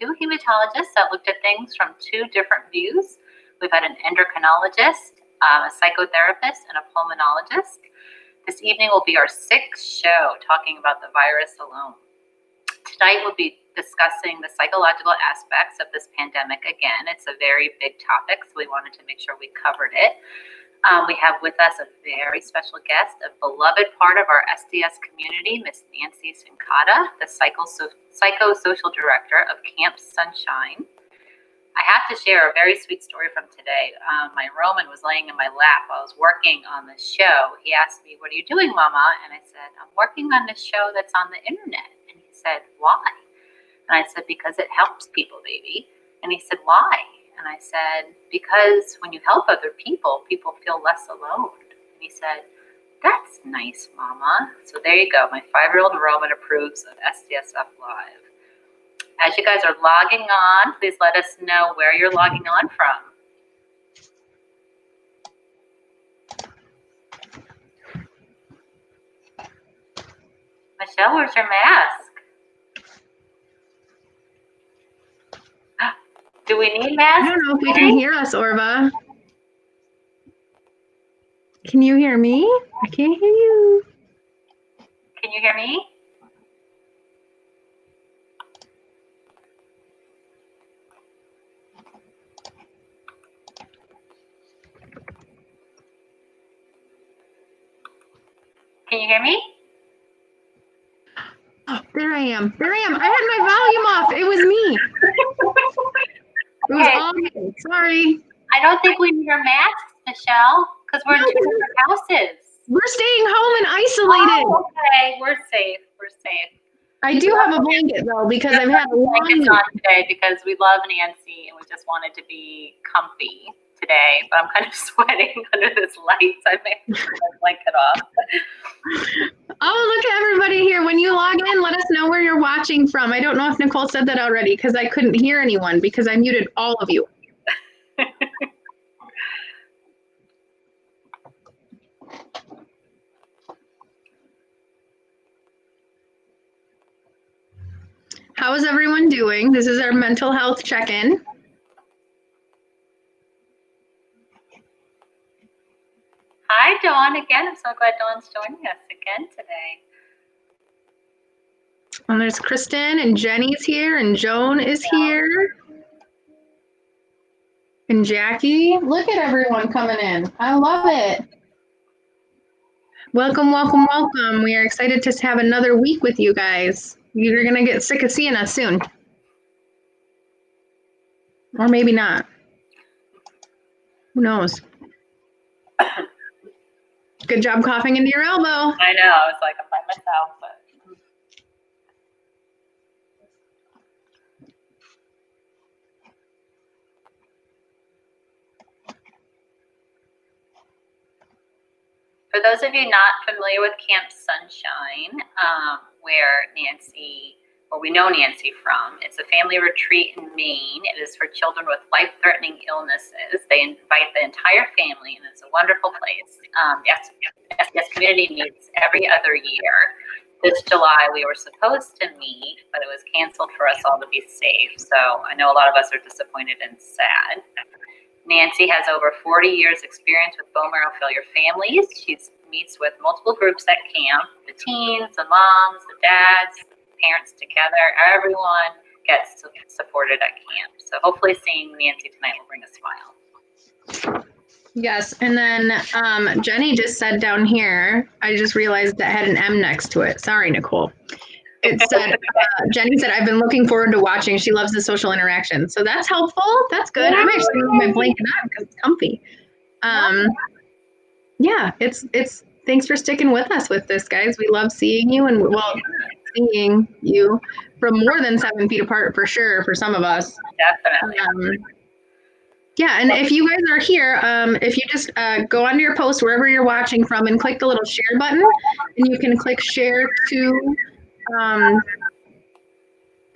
two hematologists that looked at things from two different views. We've had an endocrinologist, um, a psychotherapist, and a pulmonologist. This evening will be our sixth show talking about the virus alone. Tonight we'll be discussing the psychological aspects of this pandemic again. It's a very big topic, so we wanted to make sure we covered it. Um, we have with us a very special guest, a beloved part of our SDS community, Miss Nancy Cincotta, the psycho- psychosocial director of Camp Sunshine. I have to share a very sweet story from today. Um, my Roman was laying in my lap while I was working on the show. He asked me, What are you doing, Mama? And I said, I'm working on this show that's on the internet. And he said, Why? And I said, Because it helps people, baby. And he said, Why? And I said, Because when you help other people, people feel less alone. And he said, That's nice, Mama. So there you go. My five year old Roman approves of SDSF Live. As you guys are logging on, please let us know where you're logging on from. Michelle, where's your mask? Do we need masks? I don't know if you can hear us, Orva. Can you hear me? I can't hear you. Can you hear me? Can you hear me? Oh, there I am. There I am. I had my volume off. It was me. It was Okay. Sorry. I don't think we need our masks, Michelle, because we're in two different houses. We're staying home and isolated. Oh, okay, we're safe. We're safe. I do have a blanket though because I've had a long week. on today because we love Nancy and we just wanted to be comfy today. But I'm kind of sweating under this light, so I may take my blanket off. Oh, look at everybody here. When you log in, let us know where you're watching from. I don't know if Nicole said that already because I couldn't hear anyone because I muted all of you. How is everyone doing? This is our mental health check-in. Hi, Dawn. Again, I'm so glad Dawn's joining us again today. And there's Kristen and Jenny's here and Joan is here. And Jackie. Look at everyone coming in. I love it. Welcome, welcome, welcome. We are excited to have another week with you guys. You're going to get sick of seeing us soon. Or maybe not. Who knows? Good job coughing into your elbow. I know. I was like, I'm by myself, but. For those of you not familiar with Camp Sunshine, um, where Nancy, or we know Nancy from, it's a family retreat in Maine. It is for children with life threatening illnesses. They invite the entire family, and it's a wonderful place. Um, yes, SDS community meets every other year. This July, we were supposed to meet, but it was canceled for us all to be safe. So I know a lot of us are disappointed and sad. Nancy has over 40 years experience with bone marrow failure families. She meets with multiple groups at camp, the teens, the moms, the dads, parents together. Everyone gets supported at camp. So hopefully seeing Nancy tonight will bring a smile. Yes, and then um, Jenny just said down here, I just realized that had an M next to it. Sorry, Nicole. It said, uh, Jenny said, I've been looking forward to watching. She loves the social interaction. So that's helpful. That's good. I'm actually leaving my blanket on because it's comfy. Um, yeah, it's, it's, thanks for sticking with us with this, guys. We love seeing you and, well, seeing you from more than seven feet apart for sure for some of us. Definitely. Um, yeah, and if you guys are here, um, if you just uh, go onto your post wherever you're watching from and click the little share button, and you can click share to um,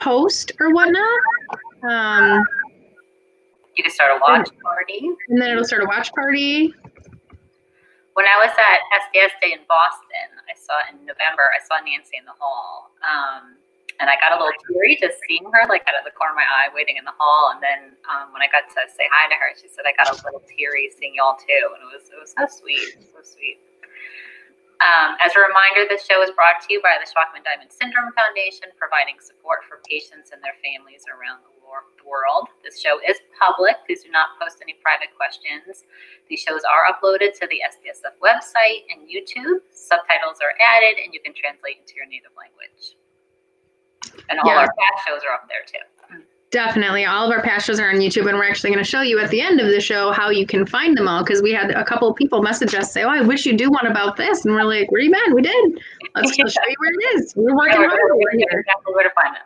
post or whatnot. Um, You can start a watch party. and then it'll start a watch party. When I was at SDS Day in Boston, I saw in November, I saw Nancy in the hall. Um, And I got a little teary just seeing her, like out of the corner of my eye, waiting in the hall. And then um, when I got to say hi to her, she said, "I got a little teary seeing y'all too," and it was it was so sweet, so sweet. Um, as a reminder, this show is brought to you by the Shwachman Diamond Syndrome Foundation, providing support for patients and their families around the world. This show is public. Please do not post any private questions. These shows are uploaded to the SDSF website and YouTube. Subtitles are added, and you can translate into your native language. And all yeah. our past shows are up there too. Definitely. All of our past shows are on YouTube, and we're actually going to show you at the end of the show how you can find them all because we had a couple of people message us say, Oh, I wish you do one about this. And we're like, Where you been? We did. Let's show you where it is. We're working hard. Exactly where to find them.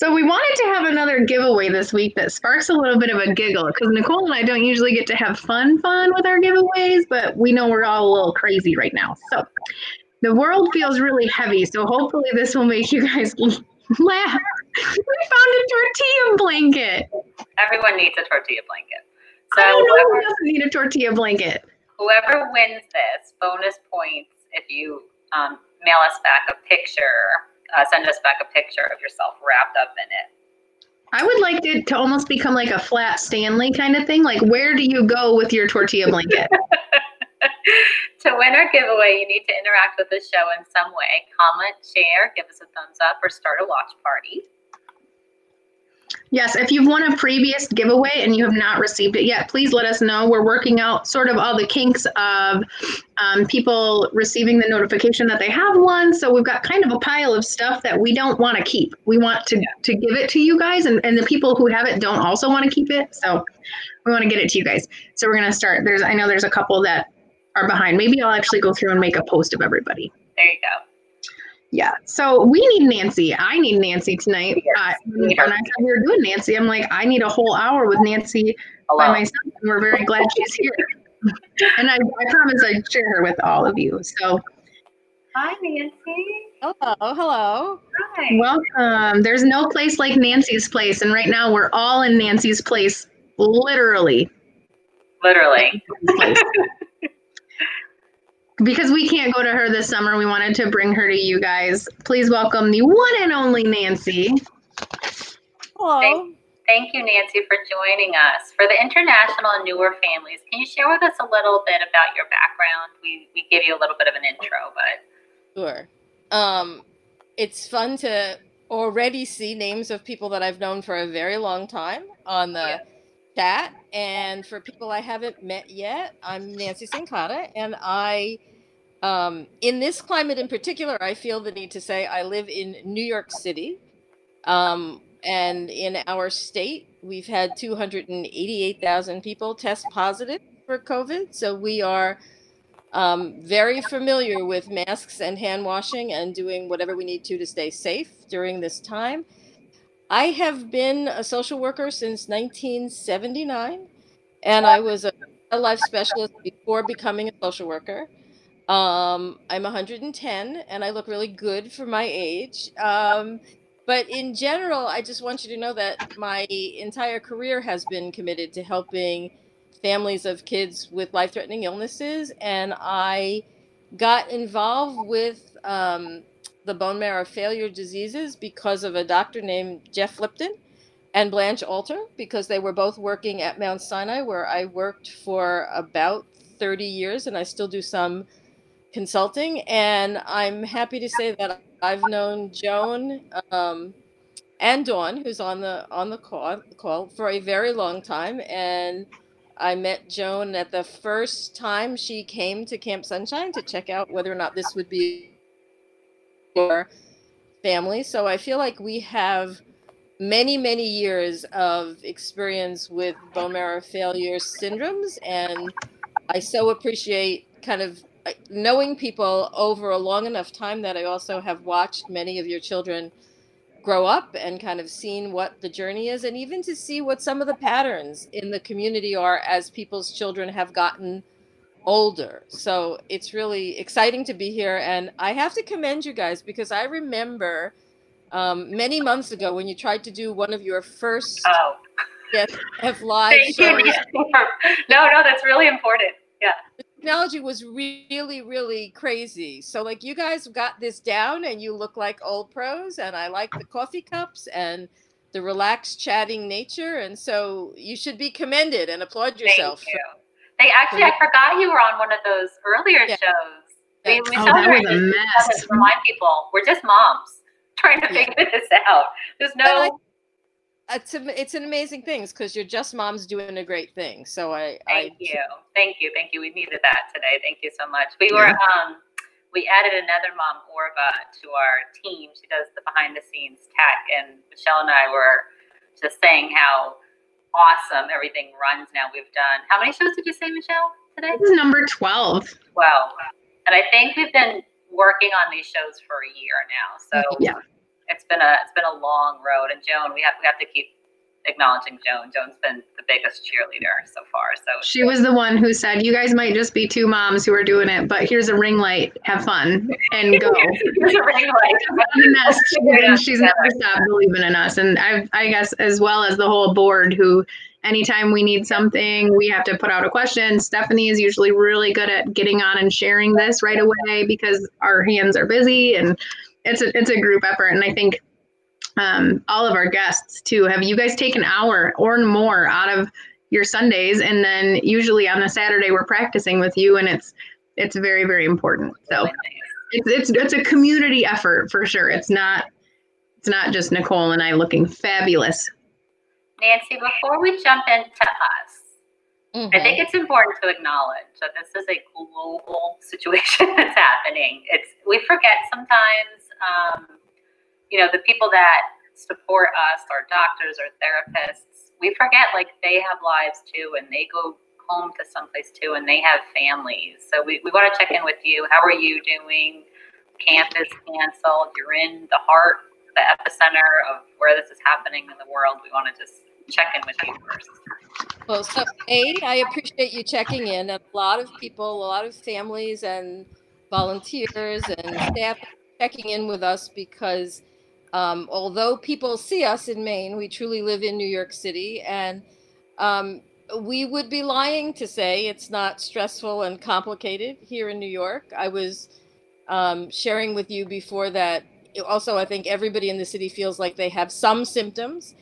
So we wanted to have another giveaway this week that sparks a little bit of a giggle because Nicole and I don't usually get to have fun fun with our giveaways, but we know we're all a little crazy right now. So the world feels really heavy, so hopefully this will make you guys laugh. We found a tortilla blanket. Everyone needs a tortilla blanket. So I don't know whoever, who doesn't need a tortilla blanket. Whoever wins this, bonus points if you um, mail us back a picture uh, send us back a picture of yourself wrapped up in it. I would like it to almost become like a flat Stanley kind of thing. Like, where do you go with your tortilla blanket? to win our giveaway, you need to interact with the show in some way. Comment, share, give us a thumbs up, or start a watch party. Yes, if you've won a previous giveaway and you have not received it yet, please let us know. We're working out sort of all the kinks of um, people receiving the notification that they have one. So we've got kind of a pile of stuff that we don't want to keep. We want to, to give it to you guys, and, and the people who have it don't also want to keep it. So we want to get it to you guys. So we're going to start. There's I know there's a couple that are behind. Maybe I'll actually go through and make a post of everybody. There you go. Yeah. So we need Nancy. I need Nancy tonight. Uh, when I said we were doing Nancy, I'm like, I need a whole hour with Nancy Hello. by myself. And we're very glad she's here. and I, I promise I'd share her with all of you. So Hi, Nancy. Hello, hello. Hi. Welcome. There's no place like Nancy's place. And right now we're all in Nancy's place, literally. Literally. because we can't go to her this summer, we wanted to bring her to you guys. Please welcome the one and only Nancy. Hello. Thank, thank you, Nancy, for joining us. For the international and newer families, can you share with us a little bit about your background? We, we gave you a little bit of an intro, but. Sure. Um, it's fun to already see names of people that I've known for a very long time on the yeah. chat. And for people I haven't met yet, I'm Nancy Cincotta, and I um, in this climate in particular, I feel the need to say I live in New York City. Um, and in our state, we've had 288,000 people test positive for COVID. So we are um, very familiar with masks and hand washing and doing whatever we need to to stay safe during this time. I have been a social worker since 1979, and I was a life specialist before becoming a social worker. Um, I'm 110 and I look really good for my age. Um, but in general, I just want you to know that my entire career has been committed to helping families of kids with life threatening illnesses. And I got involved with um, the bone marrow failure diseases because of a doctor named Jeff Lipton and Blanche Alter, because they were both working at Mount Sinai, where I worked for about 30 years, and I still do some consulting, and I'm happy to say that I've known Joan um, and Dawn, who's on the on the call, call for a very long time, and I met Joan at the first time she came to Camp Sunshine to check out whether or not this would be for family. So I feel like we have many, many years of experience with bone marrow failure syndromes, and I so appreciate kind of knowing people over a long enough time that I also have watched many of your children grow up and kind of seen what the journey is and even to see what some of the patterns in the community are as people's children have gotten older. So it's really exciting to be here and I have to commend you guys because I remember um, many months ago when you tried to do one of your first oh. yes, have live Thank shows. You. no, no, that's really important Yeah. The technology was really, really crazy. So like you guys got this down and you look like old pros and I like the coffee cups and the relaxed chatting nature. And so you should be commended and applaud yourself. Thank you. They actually, I forgot you were on one of those earlier Yeah. shows. We, we Oh, saw that her was a and mess. just remind people we're just moms trying to Yeah. figure this out. There's no It's, am- it's an amazing thing because you're just moms doing a great thing. So I, Thank I you. Thank you. Thank you. We needed that today. Thank you so much. We were um we added another mom, Orva, to our team. She does the behind the scenes tech and Michelle and I were just saying how awesome everything runs now. We've done how many shows did you say, Michelle, today? This is number 12. Well, and I think we've been working on these shows for a year now. So Yeah. It's been a it's been a long road. And Joan, we have we have to keep acknowledging Joan. Joan's been the biggest cheerleader so far. So She was the one who said, You guys might just be two moms who are doing it, but here's a ring light. Have fun and go. Here's a ring light. Yeah. and she's never stopped believing in us. And I, I guess, as well as the whole board, who anytime we need something, we have to put out a question. Stephanie is usually really good at getting on and sharing this right away because our hands are busy, and it's a it's a group effort. And I think um, all of our guests too have you guys take an hour or more out of your Sundays, and then usually on a Saturday we're practicing with you, and it's it's very very important. So it's it's it's a community effort for sure. It's not it's not just Nicole and I looking fabulous. Nancy, before we jump into us, Mhm. I think it's important to acknowledge that this is a global situation that's happening. It's we forget sometimes, um, you know, the people that support us, our doctors, our therapists, we forget like they have lives too, and they go home to someplace too, and they have families. So we, we want to check in with you. How are you doing? Camp is canceled. You're in the heart, the epicenter of where this is happening in the world. We want to just check in with you first. Well, so A, I appreciate you checking in. A lot of people, a lot of families and volunteers and staff checking in with us because um, although people see us in Maine, we truly live in New York City. And um, we would be lying to say it's not stressful and complicated here in New York. I was um, sharing with you before that also, I think everybody in the city feels like they have some symptoms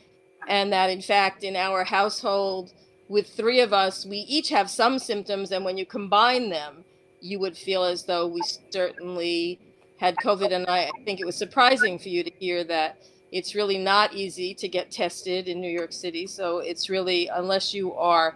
and that in fact in our household with three of us we each have some symptoms and when you combine them you would feel as though we certainly had covid and i think it was surprising for you to hear that it's really not easy to get tested in new york city so it's really unless you are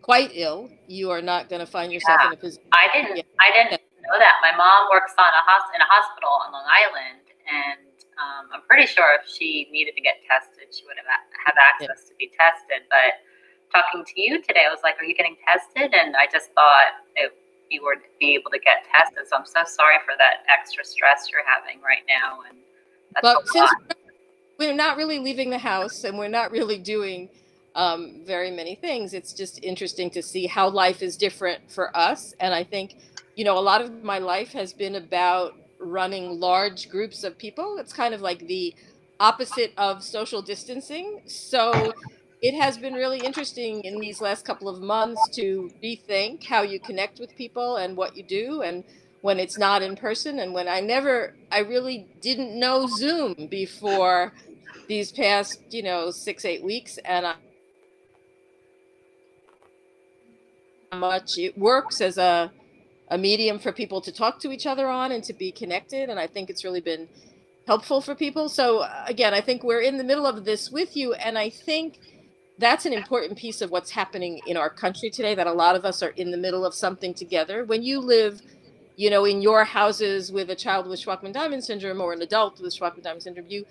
quite ill you are not going to find yourself in a position I didn't. I didn't know that. My mom works on a hos- in a hospital on Long Island, and um, I'm pretty sure if she needed to get tested, she would have have access to be tested. But talking to you today, I was like, "Are you getting tested?" And I just thought it, you would be able to get tested. So I'm so sorry for that extra stress you're having right now. And that's but since we're not really leaving the house and we're not really doing um, very many things, it's just interesting to see how life is different for us. And I think, you know, a lot of my life has been about running large groups of people. It's kind of like the opposite of social distancing. So it has been really interesting in these last couple of months to rethink how you connect with people and what you do and when it's not in person and when I never I really didn't know Zoom before these past, you know, 6 8 weeks and I how much it works as a a medium for people to talk to each other on and to be connected and I think it's really been helpful for people. So uh, again, I think we're in the middle of this with you and I think that's an important piece of what's happening in our country today that a lot of us are in the middle of something together. When you live, you know, in your houses with a child with Shwachman-Diamond syndrome or an adult with Shwachman-Diamond syndrome, you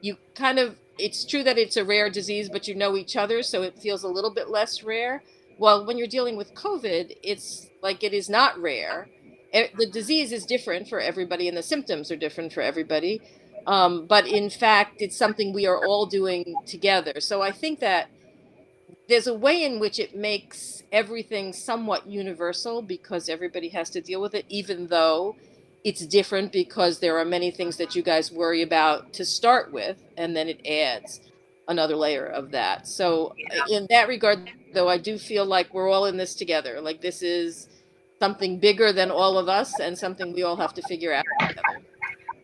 you kind of it's true that it's a rare disease, but you know each other, so it feels a little bit less rare. Well, when you're dealing with COVID, it's like it is not rare. Eh, The disease is different for everybody, and the symptoms are different for everybody. Um, but in fact, it's something we are all doing together. So I think that there's a way in which it makes everything somewhat universal because everybody has to deal with it, even though it's different because there are many things that you guys worry about to start with, and then it adds another layer of that. So, in that regard, though, I do feel like we're all in this together. Like, this is something bigger than all of us and something we all have to figure out together.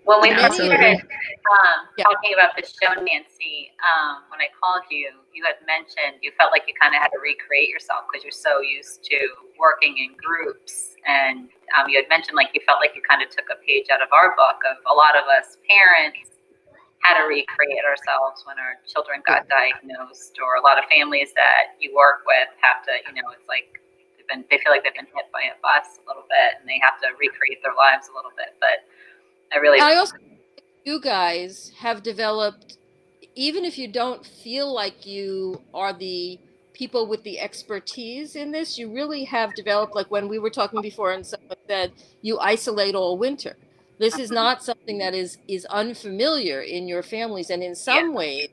When we Yeah, started um, Yeah. talking about the show, Nancy, um, when I called you, you had mentioned you felt like you kind of had to recreate yourself because you're so used to working in groups. And um, you had mentioned like you felt like you kind of took a page out of our book of a lot of us parents had to recreate ourselves when our children got diagnosed, or a lot of families that you work with have to, you know, it's like they've been, they feel like they've been hit by a bus a little bit and they have to recreate their lives a little bit. But I really I also you guys have developed, even if you don't feel like you are the people with the expertise in this, you really have developed, like when we were talking before and someone said you isolate all winter. This is not something that is is unfamiliar in your families, and in some ways,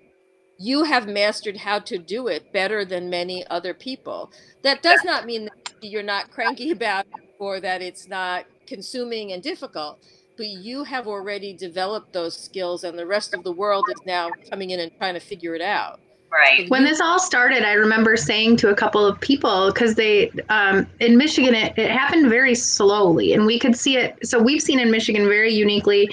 you have mastered how to do it better than many other people. That does not mean that you're not cranky about it or that it's not consuming and difficult but you have already developed those skills and the rest of the world is now coming in and trying to figure it out right. When this all started, I remember saying to a couple of people because they um, in Michigan it, it happened very slowly, and we could see it. So we've seen in Michigan very uniquely,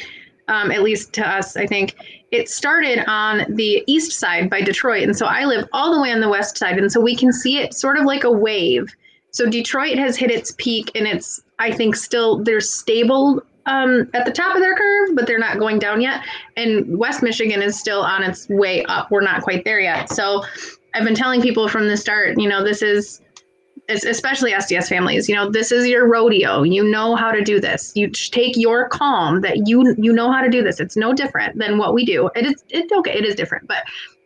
um, at least to us, I think. It started on the east side by Detroit, and so I live all the way on the west side, and so we can see it sort of like a wave. So Detroit has hit its peak, and it's I think still they're stable um, at the top of their curve, but they're not going down yet. And West Michigan is still on its way up. We're not quite there yet. So I've been telling people from the start, you know, this is, es- especially SDS families, you know, this is your rodeo. You know how to do this. You take your calm that you you know how to do this. It's no different than what we do. It is it's okay. It is different, but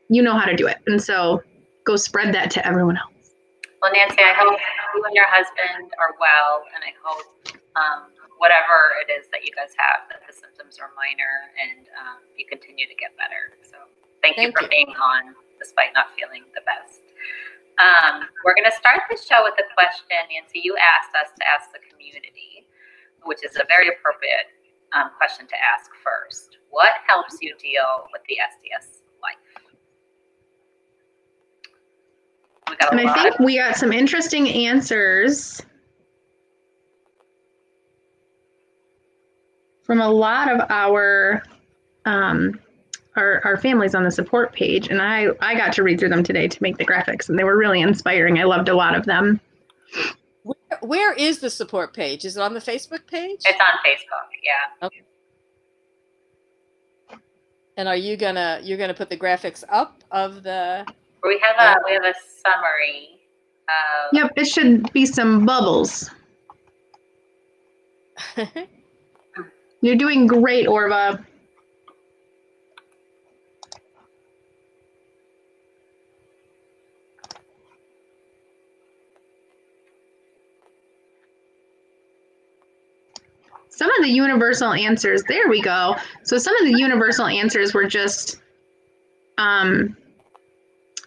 you know how to do it. And so go spread that to everyone else. Well, Nancy, I hope you and your husband are well, and I hope um, whatever it is that you guys have, that the symptoms are minor and um, you continue to get better. So thank, you for you. being on despite not feeling the best. Um, we're going to start the show with a question, Nancy. You asked us to ask the community, which is a very appropriate um, question to ask first. What helps you deal with the SDS life? We got a And I think we got some interesting answers from a lot of our um, our, our families on the support page, and I I got to read through them today to make the graphics, and they were really inspiring. I loved a lot of them. where, where is the support page is it on the facebook page It's on Facebook, yeah. okay. and are you gonna you're gonna put the graphics up of the We have a we have a summary of Yep, it should be some bubbles. You're doing great, Orva. Some of the universal answers, there we go. So some of the universal answers were just, um,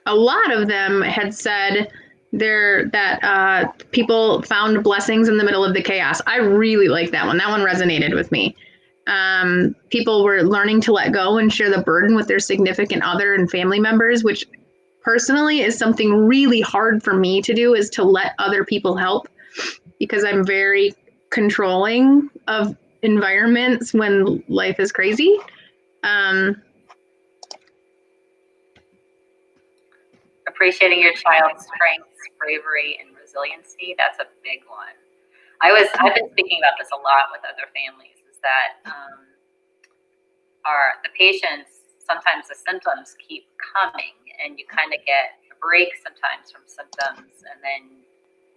a lot of them had said there that uh, people found blessings in the middle of the chaos. I really like that one. That one resonated with me. Um, people were learning to let go and share the burden with their significant other and family members, which personally is something really hard for me to do is to let other people help because I'm very controlling of environments when life is crazy. Um, appreciating your child's strengths, bravery, and resiliency. That's a big one. I was I've been speaking about this a lot with other families. That um, the patients sometimes the symptoms keep coming, and you kind of get a break sometimes from symptoms, and then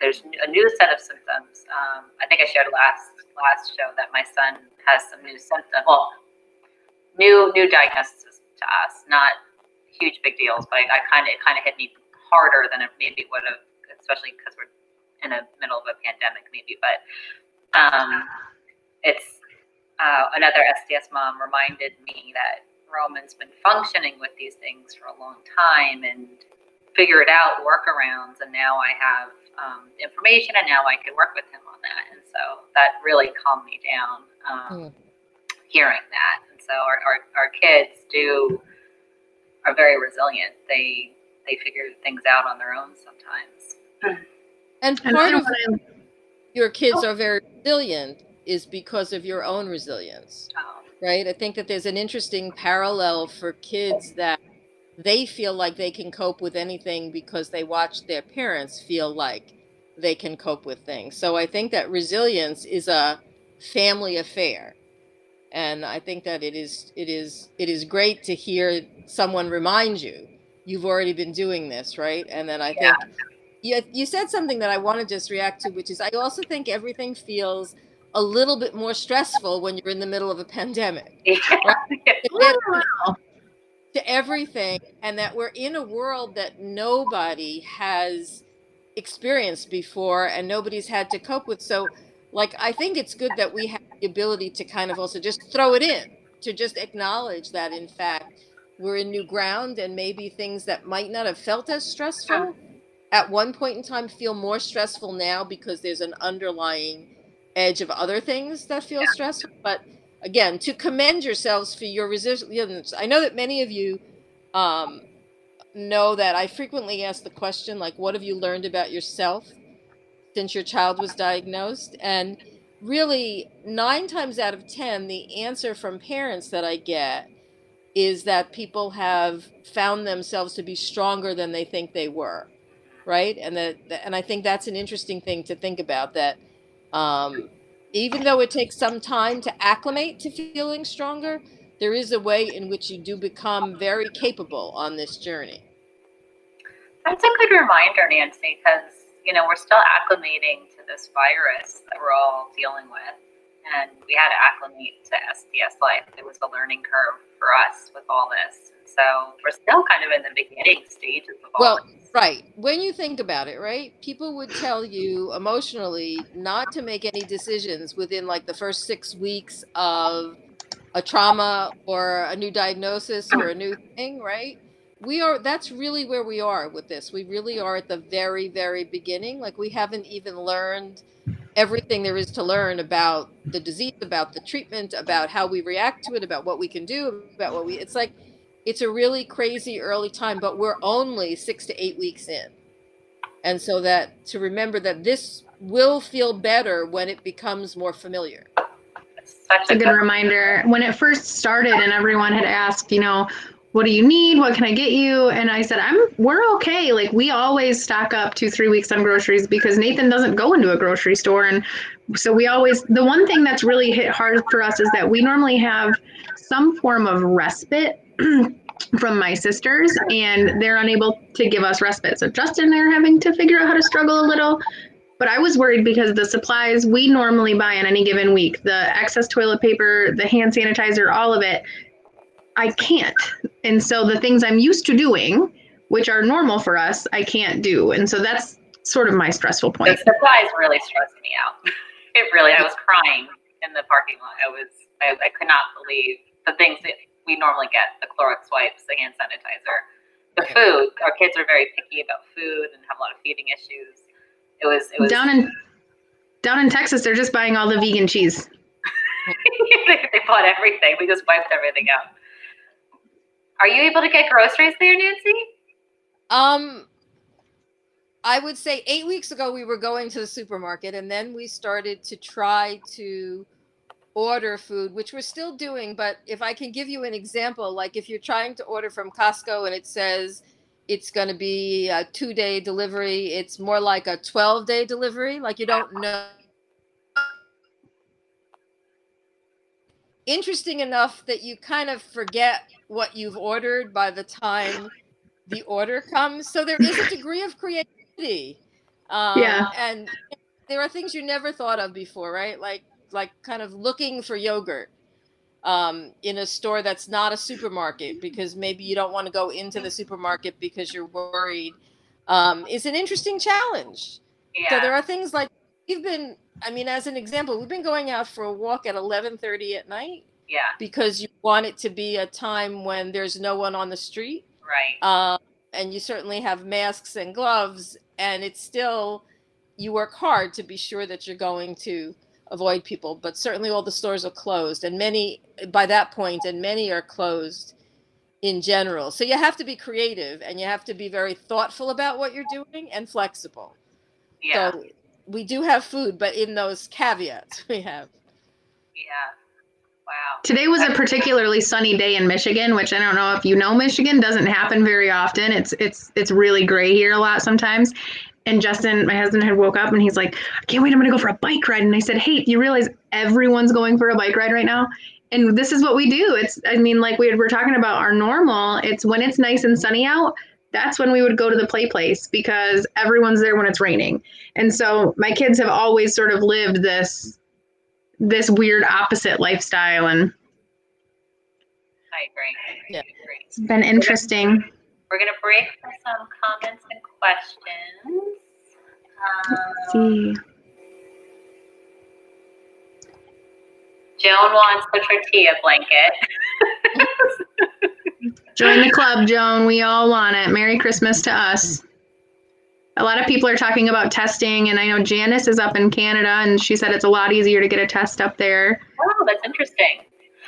there's a new set of symptoms. Um, I think I shared last last show that my son has some new symptoms. Well, new new diagnosis to us, not huge big deals, but I, I kind of it kind of hit me harder than it maybe would have, especially because we're in the middle of a pandemic, maybe. But um, it's uh, another SDS mom reminded me that Roman's been functioning with these things for a long time and figured out workarounds, and now I have um, information, and now I can work with him on that, and so that really calmed me down. Um, Hearing that, and so our, our, our kids do are very resilient. They they figure things out on their own sometimes. and and part I of don't your kids are very resilient is because of your own resilience. Oh, right? I think that there's an interesting parallel for kids that they feel like they can cope with anything because they watch their parents feel like they can cope with things. So I think that resilience is a family affair. And I think that it is it is it is great to hear someone remind you you've already been doing this, right? And then I think you, you said something that I want to just react to, which is I also think everything feels a little bit more stressful when you're in the middle of a pandemic. yeah. Wow. to everything and that we're in a world that nobody has experienced before and nobody's had to cope with so like i think it's good that we have the ability to kind of also just throw it in to just acknowledge that in fact we're in new ground and maybe things that might not have felt as stressful at one point in time feel more stressful now because there's an underlying edge of other things that feel stressful but again to commend yourselves for your resilience. I know that many of you um, know that i frequently ask the question like what have you learned about yourself since your child was diagnosed? And really nine times out of ten the answer from parents that i get is that people have found themselves to be stronger than they think they were right? And that and i think that's an interesting thing to think about that um, even though it takes some time to acclimate to feeling stronger, there is a way in which you do become very capable on this journey. That's a good reminder, Nancy, because you know we're still acclimating to this virus that we're all dealing with, and we had to acclimate to SDS life. It was a learning curve for us with all this, so we're still kind of in the beginning stages of all Well, this. Right. When you think about it, right? People would tell you emotionally not to make any decisions within like the first six weeks of a trauma or a new diagnosis or a new thing, right? We are, that's really where we are with this. We really are at the very, very beginning. Like we haven't even learned everything there is to learn about the disease, about the treatment, about how we react to it, about what we can do, about what we, it's like, it's a really crazy early time, but we're only six to eight weeks in. And so that to remember that this will feel better when it becomes more familiar. It's such a good reminder. When it first started and everyone had asked, you know, what do you need? What can I get you? And I said, I'm we're okay. Like we always stock up two, three weeks on groceries because Nathan doesn't go into a grocery store. And so we always the one thing that's really hit hard for us is that we normally have some form of respite from my sisters and they're unable to give us respite. So Justin and I are having to figure out how to struggle a little. But I was worried because the supplies we normally buy on any given week, the excess toilet paper, the hand sanitizer, all of it, I can't. And so the things I'm used to doing, which are normal for us, I can't do. And so that's sort of my stressful The point. supplies really stressed me out. It really, I was crying in the parking lot. I was, I, I could not believe the things that we normally get: the Clorox wipes, the hand sanitizer, the Okay. food. Our kids are very picky about food and have a lot of feeding issues. It was, it was. Down in down in Texas, they're just buying all the vegan cheese. they, they bought everything. We just wiped everything out. Are you able to get groceries there, Nancy? Um, I would say eight weeks ago we were going to the supermarket, and then we started to try to order food, which we're still doing. But if I can give you an example, like if you're trying to order from Costco and it says it's going to be a two day delivery, it's more like a 12 day delivery. Like you don't know. Interesting enough that you kind of forget what you've ordered by the time the order comes. So there is a degree of creativity. Um, Yeah. And there are things you never thought of before, right? Like like kind of looking for yogurt um, in a store that's not a supermarket because maybe you don't want to go into the supermarket because you're worried. Um, is an interesting challenge. Yeah. So there are things like we've been. I mean, as an example, we've been going out for a walk at 11:30 at night yeah. because you want it to be a time when there's no one on the street Right. um, and you certainly have masks and gloves and it's still you work hard to be sure that you're going to avoid people but certainly all the stores are closed and many by that point and many are closed in general so you have to be creative and you have to be very thoughtful about what you're doing and flexible yeah. so we do have food, but in those caveats we have. Yeah. Wow. Today was a particularly sunny day in Michigan, which I don't know if you know Michigan doesn't happen very often. It's it's it's really gray here a lot sometimes. And Justin, my husband, had woke up and he's like, I can't wait, I'm gonna go for a bike ride. And I said, Hey, you realize everyone's going for a bike ride right now? And this is what we do. It's I mean, like we were talking about our normal, it's when it's nice and sunny out, that's when we would go to the play place because everyone's there when it's raining. And so my kids have always sort of lived this this weird opposite lifestyle and I agree. Yeah. It's been interesting. We're going to break for some comments and questions. Let's Um, see. Joan wants the tortilla blanket. Join the club, Joan. We all want it. Merry Christmas to us. A lot of people are talking about testing, and I know Janice is up in Canada, and she said it's a lot easier to get a test up there. oh, that's interesting.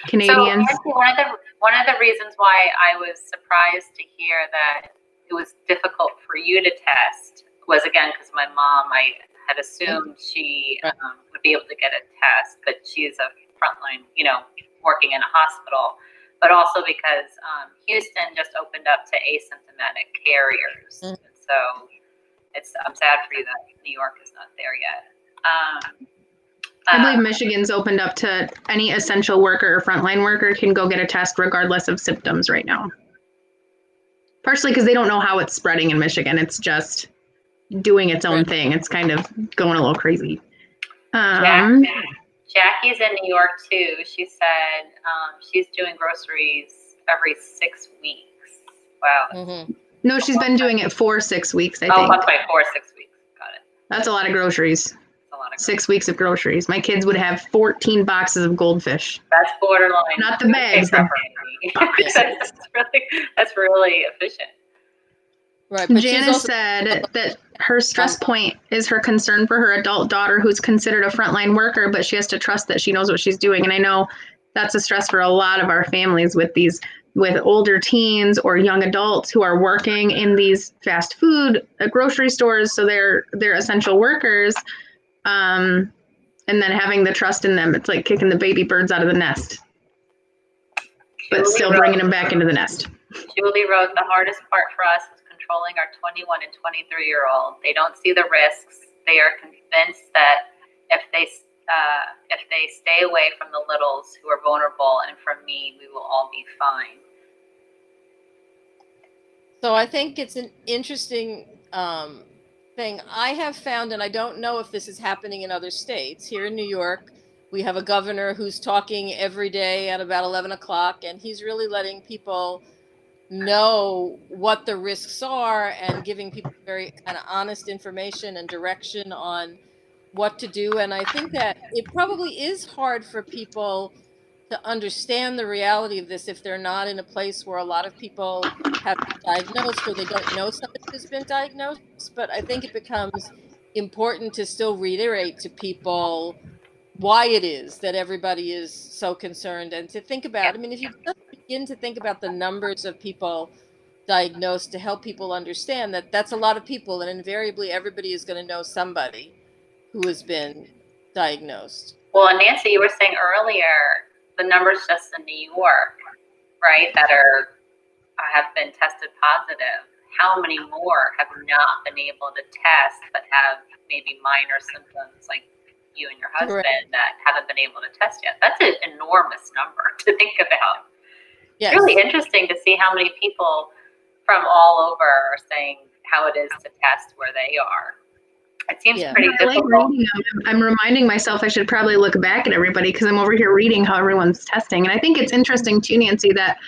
Canadians. So actually, one of the one of the reasons why I was surprised to hear that it was difficult for you to test was again because my mom I had assumed she um, would be able to get a test, but she's a frontline, you know, working in a hospital. But also because um, Houston just opened up to asymptomatic carriers, Mm. so it's I'm sad for you that New York is not there yet. Um, I believe uh, Michigan's opened up to any essential worker or frontline worker can go get a test regardless of symptoms right now. Partially because they don't know how it's spreading in Michigan. It's just doing its own thing. It's kind of going a little crazy. Jack- Um, Jackie's in New York too. She said um, she's doing groceries every six weeks. Wow. hmm no, she's been doing it for six weeks, I oh, think. that's right, four, six weeks. Got it. That's a lot of groceries. That's a lot of Six weeks of groceries. My kids would have 14 boxes of goldfish. That's borderline. Not the bags, that's, that's really that's really efficient. Right, but she's Janice also said that her stress point is her concern for her adult daughter who's considered a frontline worker, but she has to trust that she knows what she's doing. And I know that's a stress for a lot of our families with these with older teens or young adults who are working in these fast food uh, grocery stores so they're they're essential workers um, and then having the trust in them it's like kicking the baby birds out of the nest but Julie still wrote- bringing them back into the nest Julie wrote the hardest part for us is controlling our 21 and 23 year old. They don't see the risks. They are convinced that if they uh, if they stay away from the littles who are vulnerable and from me, we will all be fine. So I think it's an interesting um, thing. I have found, and I don't know if this is happening in other states. Here in New York, we have a governor who's talking every day at about 11 o'clock, and he's really letting people know what the risks are and giving people very kind of honest information and direction on what to do. And I think that it probably is hard for people to understand the reality of this if they're not in a place where a lot of people have been diagnosed or they don't know somebody who's been diagnosed. But I think it becomes important to still reiterate to people why it is that everybody is so concerned and to think about. I mean, if you begin to think about the numbers of people diagnosed to help people understand that that's a lot of people, and invariably everybody is going to know somebody who has been diagnosed. Well, Nancy, you were saying earlier the numbers just in New York, right, that are have been tested positive. How many more have not been able to test but have maybe minor symptoms like you and your husband that haven't been able to test yet? That's an enormous number to think about. Yes. It's really interesting to see how many people from all over are saying how it is to test where they are. It seems Yeah. pretty I like difficult. reading them. I'm reminding myself I should probably look back at everybody because I'm over here reading how everyone's testing. And I think it's interesting too, Nancy, that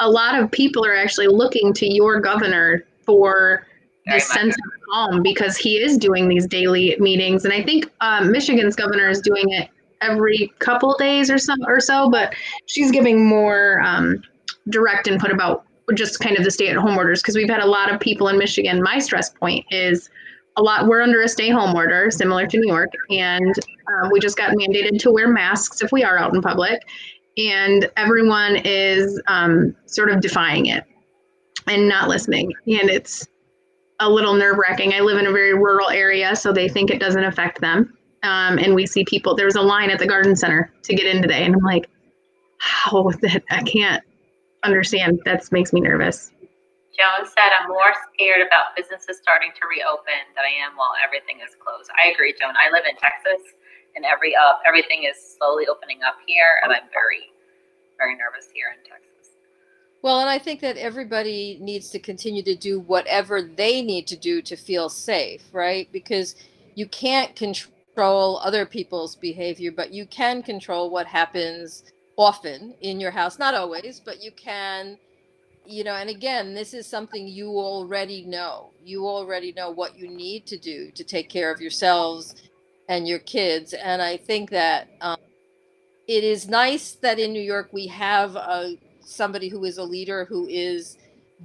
a lot of people are actually looking to your governor for Very this sense of calm because he is doing these daily meetings. And I think um, Michigan's governor is doing it every couple days or so, or so, but she's giving more um, direct input about just kind of the stay-at-home orders because we've had a lot of people in Michigan. My stress point is a lot. We're under a stay-home order, similar to New York, and um, we just got mandated to wear masks if we are out in public, and everyone is um, sort of defying it and not listening, and it's a little nerve wracking. I live in a very rural area, so they think it doesn't affect them. Um, and we see people. There was a line at the garden center to get in today, and I'm like, how that I can't understand. That makes me nervous. Joan said, I'm more scared about businesses starting to reopen than I am while everything is closed. I agree, Joan. I live in Texas and every uh, everything is slowly opening up here and I'm very, very nervous here in Texas. Well, and I think that everybody needs to continue to do whatever they need to do to feel safe, right? Because you can't control other people's behavior, but you can control what happens often in your house. Not always, but you can you know, and again, this is something you already know. You already know what you need to do to take care of yourselves and your kids. And I think that um, it is nice that in New York we have a, somebody who is a leader who is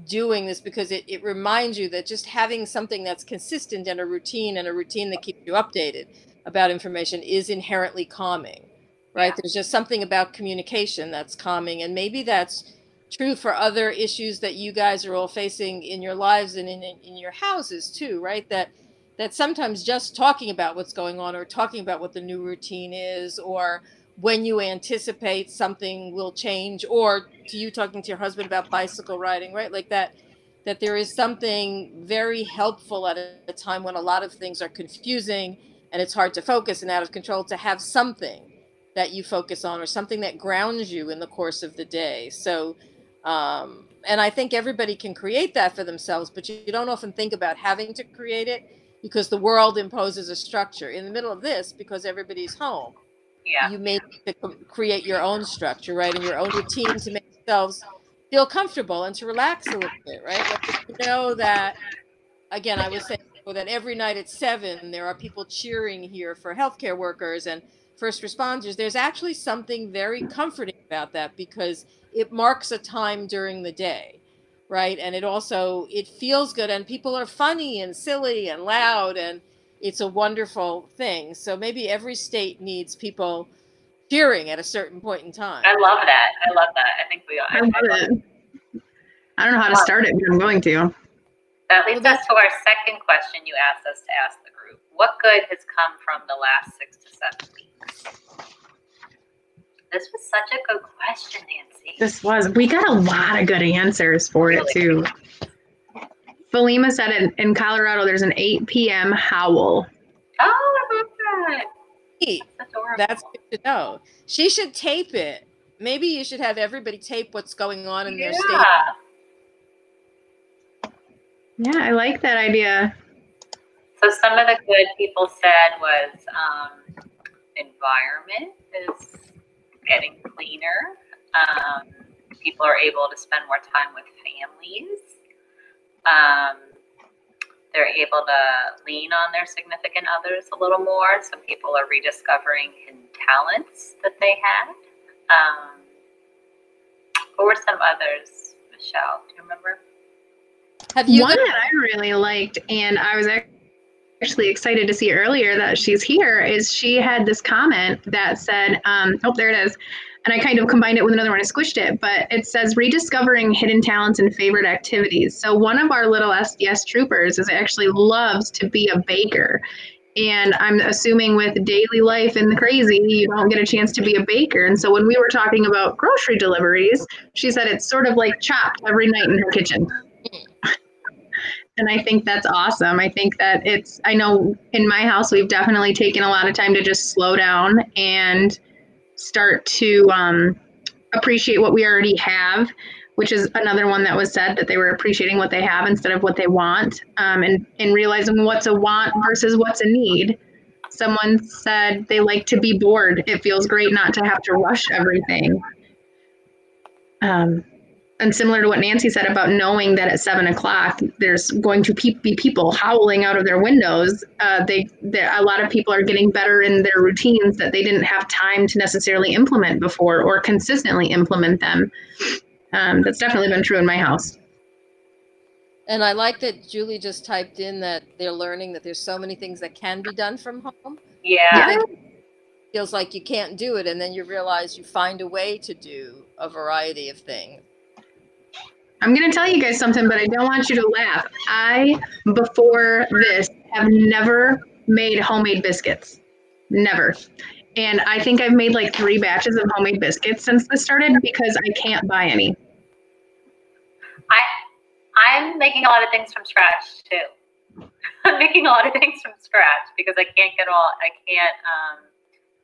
doing this because it, it reminds you that just having something that's consistent and a routine and a routine that keeps you updated about information is inherently calming, right? Yeah. There's just something about communication that's calming. And maybe that's true for other issues that you guys are all facing in your lives and in, in your houses too right? That that sometimes just talking about what's going on or talking about what the new routine is or when you anticipate something will change or to you talking to your husband about bicycle riding right? Like that that there is something very helpful at a time when a lot of things are confusing and it's hard to focus and out of control to have something that you focus on or something that grounds you in the course of the day. So um, and I think everybody can create that for themselves, but you, you don't often think about having to create it because the world imposes a structure. In the middle of this, because everybody's home, yeah. you may need to create your own structure, right, and your own routine to make yourselves feel comfortable and to relax a little bit, right? Like you know that, again, I was saying that every night at seven, there are people cheering here for healthcare workers and first responders. There's actually something very comforting about that because it marks a time during the day right? And it also it feels good and people are funny and silly and loud and it's a wonderful thing. So maybe every state needs people cheering at a certain point in time. I love that. I love that. I think we i, I love it. I don't know how to start it but i'm going to. That leads us to our second question you asked us to ask the group. What good has come from the last six to seven weeks? This was such a good question, Nancy. This was. We got a lot of good answers for really? it too. Felima said in, in Colorado there's an 8 p.m. howl. Oh, I love that. That's, That's good to know. She should tape it. Maybe you should have everybody tape what's going on in yeah. their state. Yeah, I like that idea. So some of the good people said was um, environment is getting cleaner. Um, people are able to spend more time with families. Um, they're able to lean on their significant others a little more. Some people are rediscovering hidden talents that they had. Um, what were some others, Michelle? Do you remember? Have you one that I really liked, and I was actually excited to see earlier that she's here is she had this comment that said, um, oh, there it is. And I kind of combined it with another one. I squished it, but it says rediscovering hidden talents and favorite activities. So one of our little SDS troopers is actually loves to be a baker. And I'm assuming with daily life and the crazy, you don't get a chance to be a baker. And so when we were talking about grocery deliveries, she said it's sort of like chopped every night in her kitchen and I think that's awesome. I think that it's, I know in my house, we've definitely taken a lot of time to just slow down and start to um, appreciate what we already have, which is another one that was said that they were appreciating what they have instead of what they want um, and, and realizing what's a want versus what's a need. Someone said they like to be bored. It feels great not to have to rush everything. Um, and similar to what Nancy said about knowing that at seven o'clock there's going to pe- be people howling out of their windows, uh, they, they a lot of people are getting better in their routines that they didn't have time to necessarily implement before or consistently implement them. Um, that's definitely been true in my house. And I like that Julie just typed in that they're learning that there's so many things that can be done from home. Yeah. yeah. Feels like you can't do it, and then you realize you find a way to do a variety of things. I'm going to tell you guys something, but I don't want you to laugh. I, before this, have never made homemade biscuits. Never. And I think I've made like three batches of homemade biscuits since this started because I can't buy any. I I'm making a lot of things from scratch too. I'm making a lot of things from scratch because I can't get all I can't um,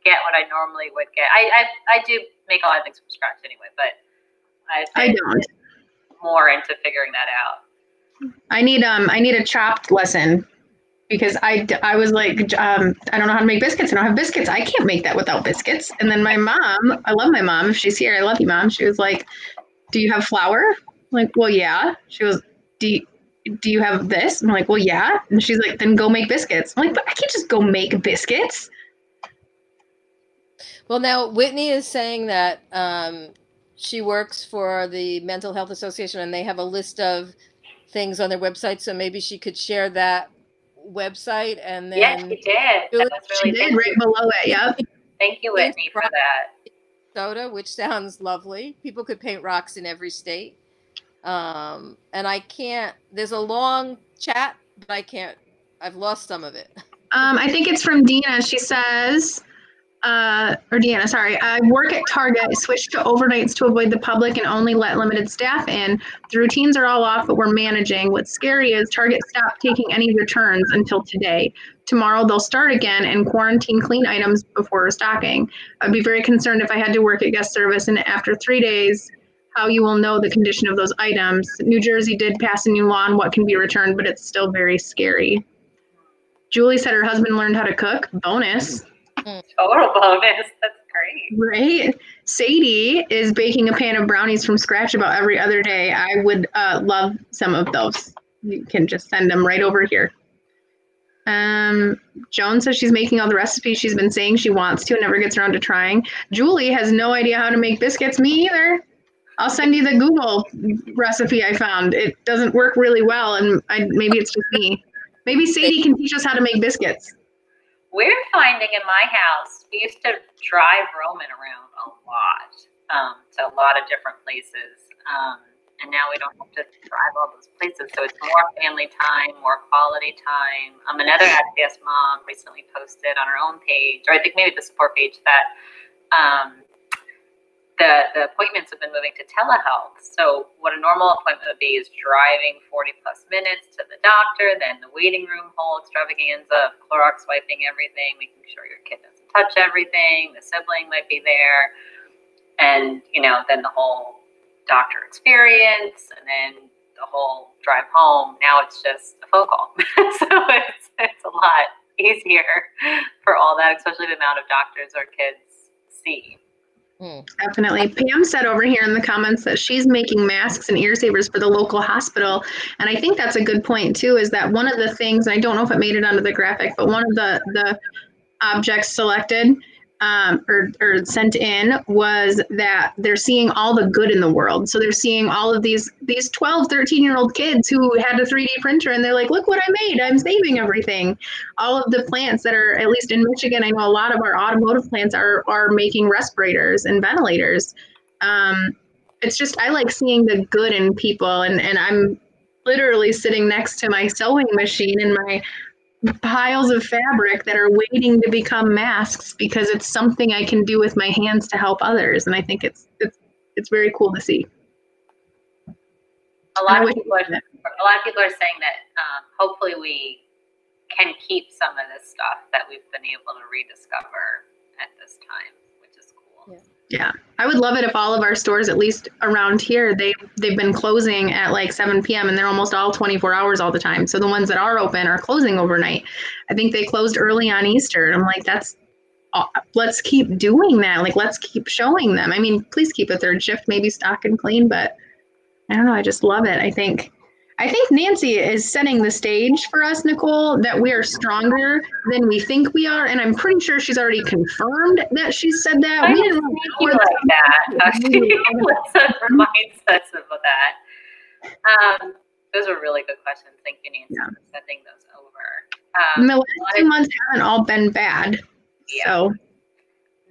get what I normally would get. I, I I do make a lot of things from scratch anyway, but I I don't. More into figuring that out. I need um I need a chopped lesson because I, I was like um, I don't know how to make biscuits. And I don't have biscuits. I can't make that without biscuits. And then my mom, I love my mom. If she's here, I love you, mom. She was like, "Do you have flour?" I'm like, well, yeah. She was, "Do you, do you have this?" I'm like, well, yeah. And she's like, "Then go make biscuits." I'm like, but I can't just go make biscuits. Well, now Whitney is saying that um, she works for the Mental Health Association, and they have a list of things on their website. So maybe she could share that website and then yes, she did. That was really she did right below it. Yep. Thank you, Whitney, for that. Soda, which sounds lovely. People could paint rocks in every state. Um, and I can't. There's a long chat, but I can't. I've lost some of it. Um, I think it's from Dina. She says, uh, or Deanna, sorry. I work at Target. Switched to overnights to avoid the public and only let limited staff in. The routines are all off, but we're managing. What's scary is Target stopped taking any returns until today. Tomorrow they'll start again and quarantine clean items before restocking. I'd be very concerned if I had to work at guest service and after three days, how you will know the condition of those items. New Jersey did pass a new law on what can be returned, but it's still very scary. Julie said her husband learned how to cook. Bonus. Total bonus. That's great. Right. Sadie is baking a pan of brownies from scratch about every other day. I would uh, love some of those. You can just send them right over here. Um, Joan says she's making all the recipes she's been saying she wants to and never gets around to trying. Julie has no idea how to make biscuits. Me either. I'll send you the Google recipe I found. It doesn't work really well, and I, maybe it's just me. Maybe Sadie can teach us how to make biscuits. We're finding in my house, we used to drive Roman around a lot um, to a lot of different places. Um, and now we don't have to drive all those places. So it's more family time, more quality time. Um, another SDS mom recently posted on her own page, or I think maybe the support page, that um, the, the appointments have been moving to telehealth. So what a normal appointment would be is driving 40 plus minutes to the doctor, then the waiting room whole extravaganza, Clorox wiping everything, making sure your kid doesn't touch everything, the sibling might be there, and you know, then the whole doctor experience, and then the whole drive home. Now it's just a phone call. so it's, it's a lot easier for all that, especially the amount of doctors our kids see. Hmm. Definitely. Pam said over here in the comments that she's making masks and ear savers for the local hospital. And I think that's a good point too, is that one of the things, I don't know if it made it onto the graphic, but one of the, the objects selected um, or, or sent in was that they're seeing all the good in the world. So they're seeing all of these these 12, 13 year old kids who had a 3D printer and they're like, look what I made. I'm saving everything. All of the plants that are, at least in Michigan, I know a lot of our automotive plants are, are making respirators and ventilators. Um, it's just, I like seeing the good in people. And, and I'm literally sitting next to my sewing machine and my piles of fabric that are waiting to become masks because it's something I can do with my hands to help others, and I think it's it's it's very cool to see. A lot of people are, a lot of people are saying that um, hopefully we can keep some of this stuff that we've been able to rediscover at this time. Which is cool. Yeah, I would love it if all of our stores, at least around here, they they've been closing at like 7 p.m. and they're almost all 24 hours all the time. So the ones that are open are closing overnight. I think they closed early on Easter, I'm like, that's let's keep doing that. Like, let's keep showing them. I mean, please keep a third shift, maybe stock and clean, but I don't know. I just love it. I think I think Nancy is setting the stage for us, Nicole, that we are stronger than we think we are. And I'm pretty sure she's already confirmed that she said that. I we didn't you like that. Let's remind us of that. Um, those are really good questions. Thank you, Nancy, yeah. for sending those over. Um, the last two months haven't all been bad. Yeah. So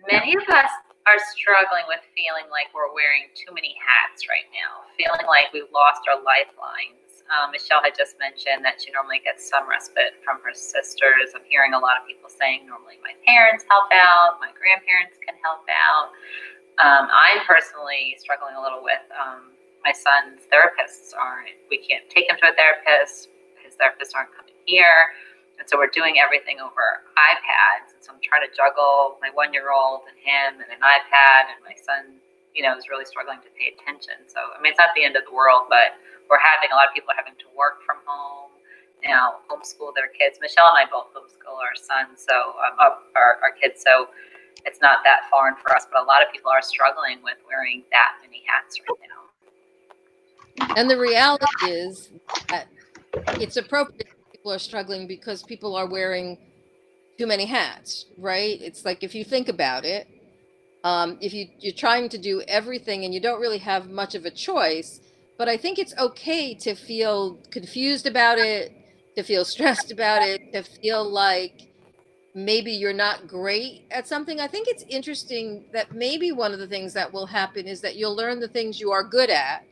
many of us are struggling with feeling like we're wearing too many hats right now, feeling like we've lost our lifelines. Um, Michelle had just mentioned that she normally gets some respite from her sisters. I'm hearing a lot of people saying normally my parents help out, my grandparents can help out. Um, I'm personally struggling a little with um, my son's therapists aren't, we can't take him to a therapist, his therapists aren't coming here. And so we're doing everything over iPads. And so I'm trying to juggle my one year old and him and an iPad, and my son, you know, is really struggling to pay attention. So, I mean, it's not the end of the world, but we're having a lot of people are having to work from home now, homeschool their kids. Michelle and I both homeschool our sons, so um, our, our kids. So it's not that foreign for us, but a lot of people are struggling with wearing that many hats right now. And the reality is that it's appropriate people are struggling because people are wearing too many hats, right? It's like if you think about it, um, if you, you're trying to do everything and you don't really have much of a choice, but I think it's okay to feel confused about it, to feel stressed about it, to feel like maybe you're not great at something. I think it's interesting that maybe one of the things that will happen is that you'll learn the things you are good at,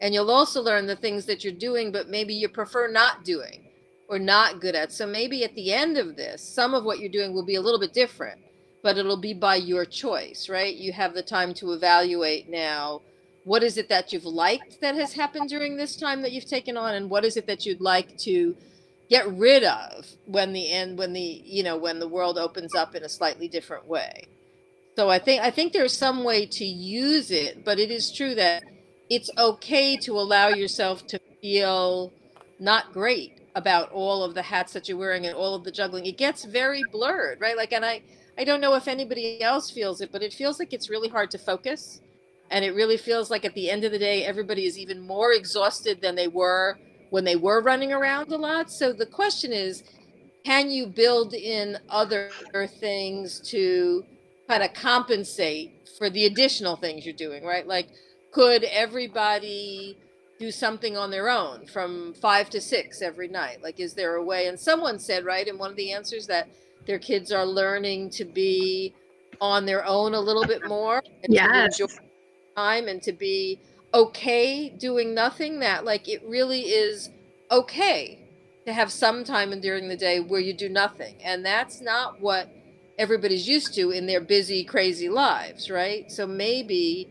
and you'll also learn the things that you're doing, but maybe you prefer not doing or not good at. So maybe at the end of this, some of what you're doing will be a little bit different, but it'll be by your choice, right? You have the time to evaluate now what is it that you've liked that has happened during this time that you've taken on and what is it that you'd like to get rid of when the end when the you know when the world opens up in a slightly different way so i think i think there's some way to use it but it is true that it's okay to allow yourself to feel not great about all of the hats that you're wearing and all of the juggling. It gets very blurred, right? Like, and I, I don't know if anybody else feels it, but it feels like it's really hard to focus. And it really feels like at the end of the day, everybody is even more exhausted than they were when they were running around a lot. So the question is, can you build in other things to kind of compensate for the additional things you're doing, right? Like, could everybody do something on their own from five to six every night? Like, is there a way? And someone said, right, in one of the answers that their kids are learning to be on their own a little bit more and yes. to enjoy time and to be okay doing nothing. That, like, it really is okay to have some time during the day where you do nothing. And that's not what everybody's used to in their busy, crazy lives, right? So maybe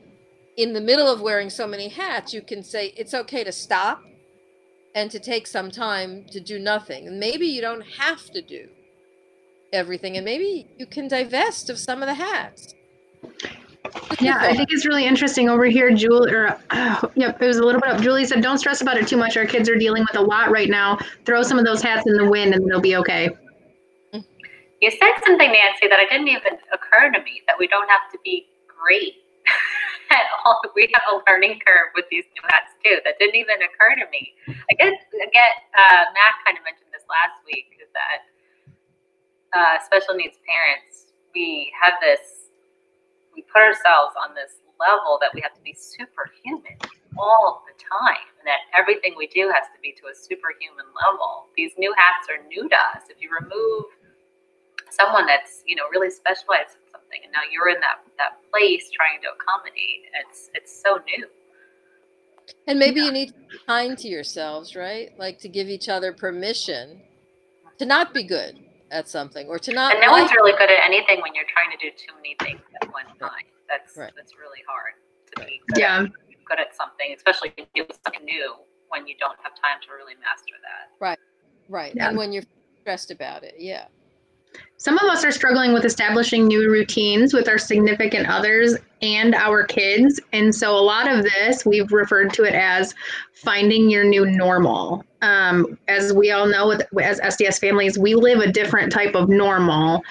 in the middle of wearing so many hats, you can say it's okay to stop and to take some time to do nothing. And maybe you don't have to do everything, and maybe you can divest of some of the hats. Yeah, I think it's really interesting over here. Julie, or uh, yep, it was a little bit. up. Julie said, "Don't stress about it too much. Our kids are dealing with a lot right now. Throw some of those hats in the wind, and they'll be okay." You said something, Nancy, that I didn't even occur to me. That we don't have to be great at all, we have a learning curve with these new hats too. That didn't even occur to me. I guess again, uh, Matt kind of mentioned this last week is that uh, special needs parents, we have this, we put ourselves on this level that we have to be superhuman all the time, and that everything we do has to be to a superhuman level. These new hats are new to us. If you remove someone that's you know really specialized in something and now you're in that that place trying to accommodate it's it's so new and maybe yeah. you need to be kind to yourselves right like to give each other permission to not be good at something or to not and no like one's really good at anything when you're trying to do too many things at one time. That's right. that's really hard to be good yeah. at, good at something especially do something new when you don't have time to really master that. Right. Right. Yeah. and when you're stressed about it yeah some of us are struggling with establishing new routines with our significant others and our kids. And so a lot of this, we've referred to it as finding your new normal. Um, as we all know, with, as SDS families, we live a different type of normal.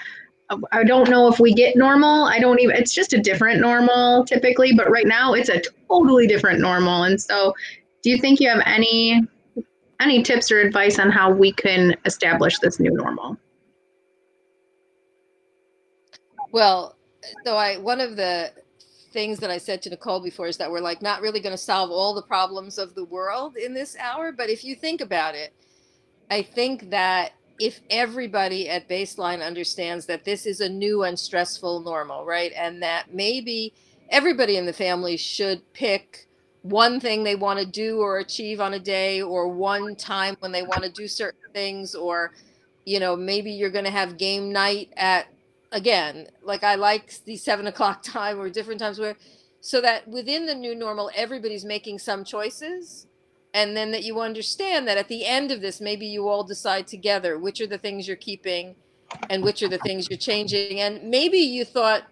I don't know if we get normal. I don't even, it's just a different normal typically, but right now it's a totally different normal. And so do you think you have any any tips or advice on how we can establish this new normal? Well, so I one of the things that I said to Nicole before is that we're like not really going to solve all the problems of the world in this hour, but if you think about it, I think that if everybody at baseline understands that this is a new and stressful normal, right? And that maybe everybody in the family should pick one thing they want to do or achieve on a day or one time when they want to do certain things or you know maybe you're going to have game night at again like i like the seven o'clock time or different times where so that within the new normal everybody's making some choices and then that you understand that at the end of this maybe you all decide together which are the things you're keeping and which are the things you're changing and maybe you thought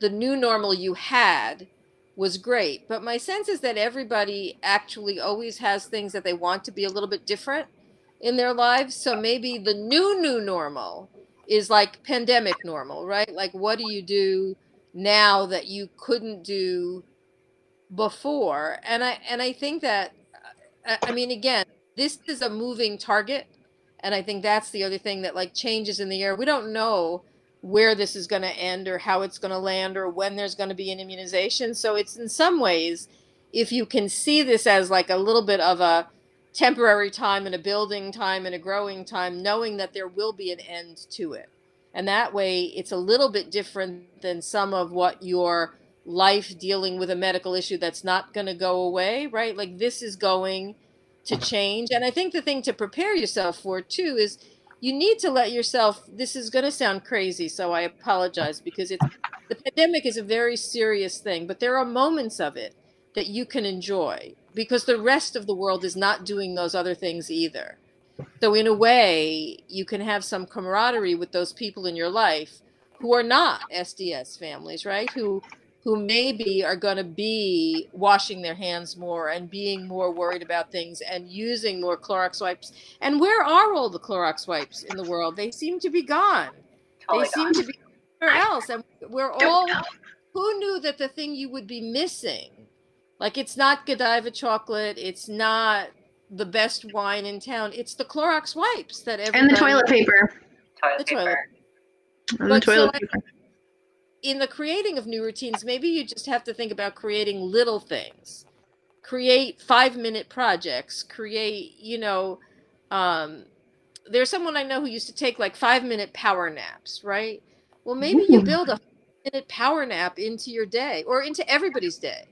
the new normal you had was great. But my sense is that everybody actually always has things that they want to be a little bit different in their lives. So maybe the new, new normal is like pandemic normal, right? Like, what do you do now that you couldn't do before? And I, and I think that, uh, I mean, again, this is a moving target. And I think that's the other thing that like changes in the air. We don't know where this is going to end or how it's going to land or when there's going to be an immunization. So it's in some ways, if you can see this as like a little bit of a temporary time and a building time and a growing time, knowing that there will be an end to it. And that way, it's a little bit different than some of what your life dealing with a medical issue that's not going to go away, right? Like this is going to change. And I think the thing to prepare yourself for too is you need to let yourself this is going to sound crazy so i apologize because it's the pandemic is a very serious thing but there are moments of it that you can enjoy because the rest of the world is not doing those other things either so in a way you can have some camaraderie with those people in your life who are not sds families right who who maybe are going to be washing their hands more and being more worried about things and using more Clorox wipes. And where are all the Clorox wipes in the world? They seem to be gone. Totally they gone. seem to be somewhere else. And we're all, who knew that the thing you would be missing, like it's not Godiva chocolate, it's not the best wine in town, it's the Clorox wipes that everybody. And the toilet paper. Toilet the paper. Toilet. And the toilet so paper. I, in the creating of new routines, maybe you just have to think about creating little things. Create five minute projects. Create, you know, um, there's someone I know who used to take like five minute power naps, right? Well, maybe you build a minute power nap into your day or into everybody's day,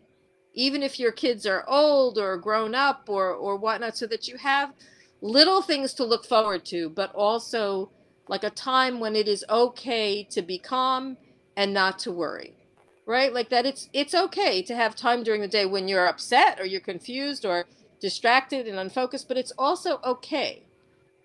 even if your kids are old or grown up or, or whatnot, so that you have little things to look forward to, but also like a time when it is okay to be calm and not to worry right? Like that it's it's okay to have time during the day when you're upset or you're confused or distracted and unfocused but it's also okay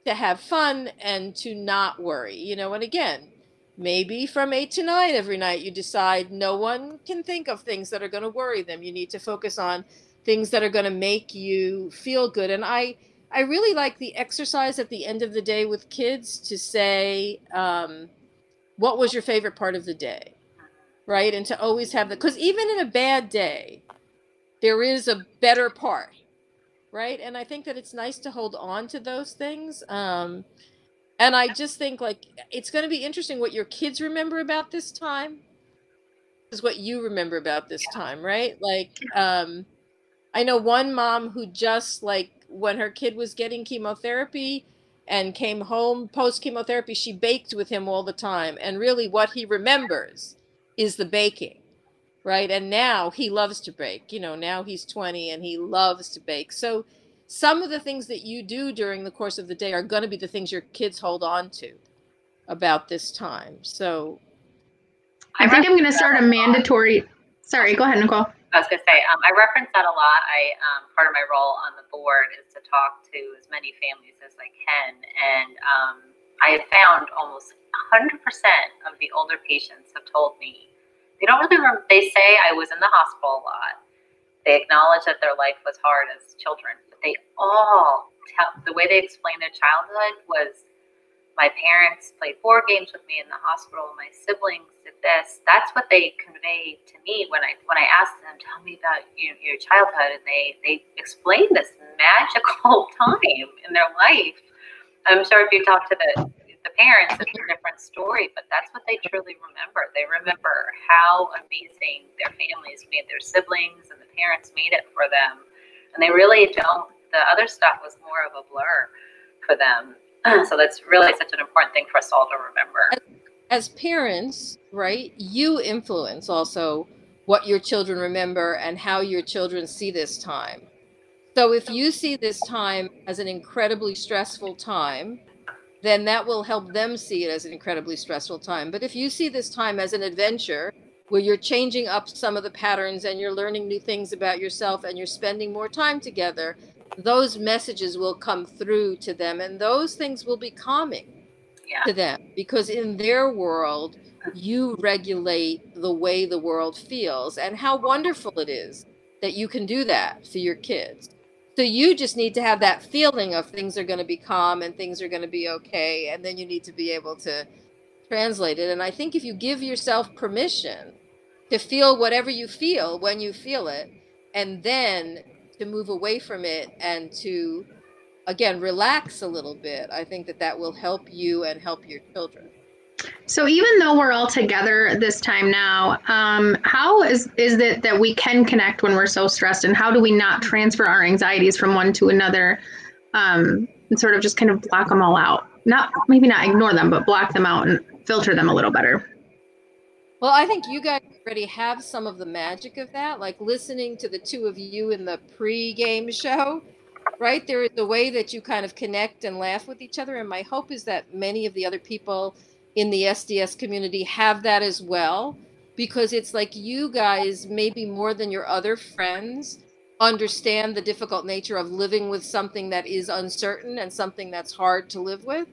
to have fun and to not worry you know? And again maybe from 8 to 9 every night you decide no one can think of things that are going to worry them. You need to focus on things that are going to make you feel good. And i i really like the exercise at the end of the day with kids to say um, what was your favorite part of the day right? And to always have the because even in a bad day there is a better part right? And i think that it's nice to hold on to those things um and i just think like it's going to be interesting what your kids remember about this time is what you remember about this time right like um i know one mom who just like when her kid was getting chemotherapy and came home post chemotherapy, she baked with him all the time. And really, what he remembers is the baking, right? And now he loves to bake. You know, now he's 20 and he loves to bake. So, some of the things that you do during the course of the day are going to be the things your kids hold on to about this time. So, I think I'm going to start a mandatory. Sorry, go ahead, Nicole. I was going to say, um, I reference that a lot. I um, part of my role on the board is to talk to as many families as I can, and um, I have found almost 100% of the older patients have told me they don't really. Remember, they say I was in the hospital a lot. They acknowledge that their life was hard as children, but they all tell the way they explain their childhood was my parents played board games with me in the hospital. My siblings did this. That's what they convey to me when I when I ask them, "Tell me about you your childhood," and they they explain this magical time in their life. I'm sure if you talk to the the parents, it's a different story, but that's what they truly remember. They remember how amazing their families made their siblings and the parents made it for them, and they really don't. The other stuff was more of a blur for them so that's really such an important thing for us all to remember. As parents, right, you influence also what your children remember and how your children see this time. So if you see this time as an incredibly stressful time, then that will help them see it as an incredibly stressful time. But if you see this time as an adventure where you're changing up some of the patterns and you're learning new things about yourself and you're spending more time together, those messages will come through to them and those things will be calming yeah. to them because in their world, you regulate the way the world feels and how wonderful it is that you can do that for your kids. So you just need to have that feeling of things are going to be calm and things are going to be okay. And then you need to be able to translate it. And I think if you give yourself permission to feel whatever you feel when you feel it, and then to move away from it and to, again, relax a little bit, I think that that will help you and help your children. So even though we're all together this time now, um, how is is it that we can connect when we're so stressed, and how do we not transfer our anxieties from one to another, um, and sort of just kind of block them all out? Not maybe not ignore them, but block them out and filter them a little better. Well, I think you guys already have some of the magic of that, like listening to the two of you in the pre-game show right? There is a way that you kind of connect and laugh with each other. And my hope is that many of the other people in the SDS community have that as well because it's like you guys maybe more than your other friends understand the difficult nature of living with something that is uncertain and something that's hard to live with.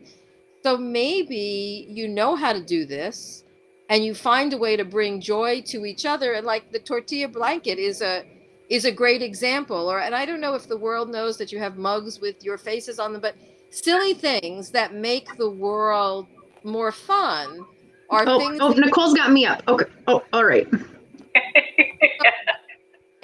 So maybe you know how to do this and you find a way to bring joy to each other and like the tortilla blanket is a is a great example or and I don't know if the world knows that you have mugs with your faces on them but silly things that make the world more fun are oh, things. Oh, Nicole's got me up. Okay. Oh, all right.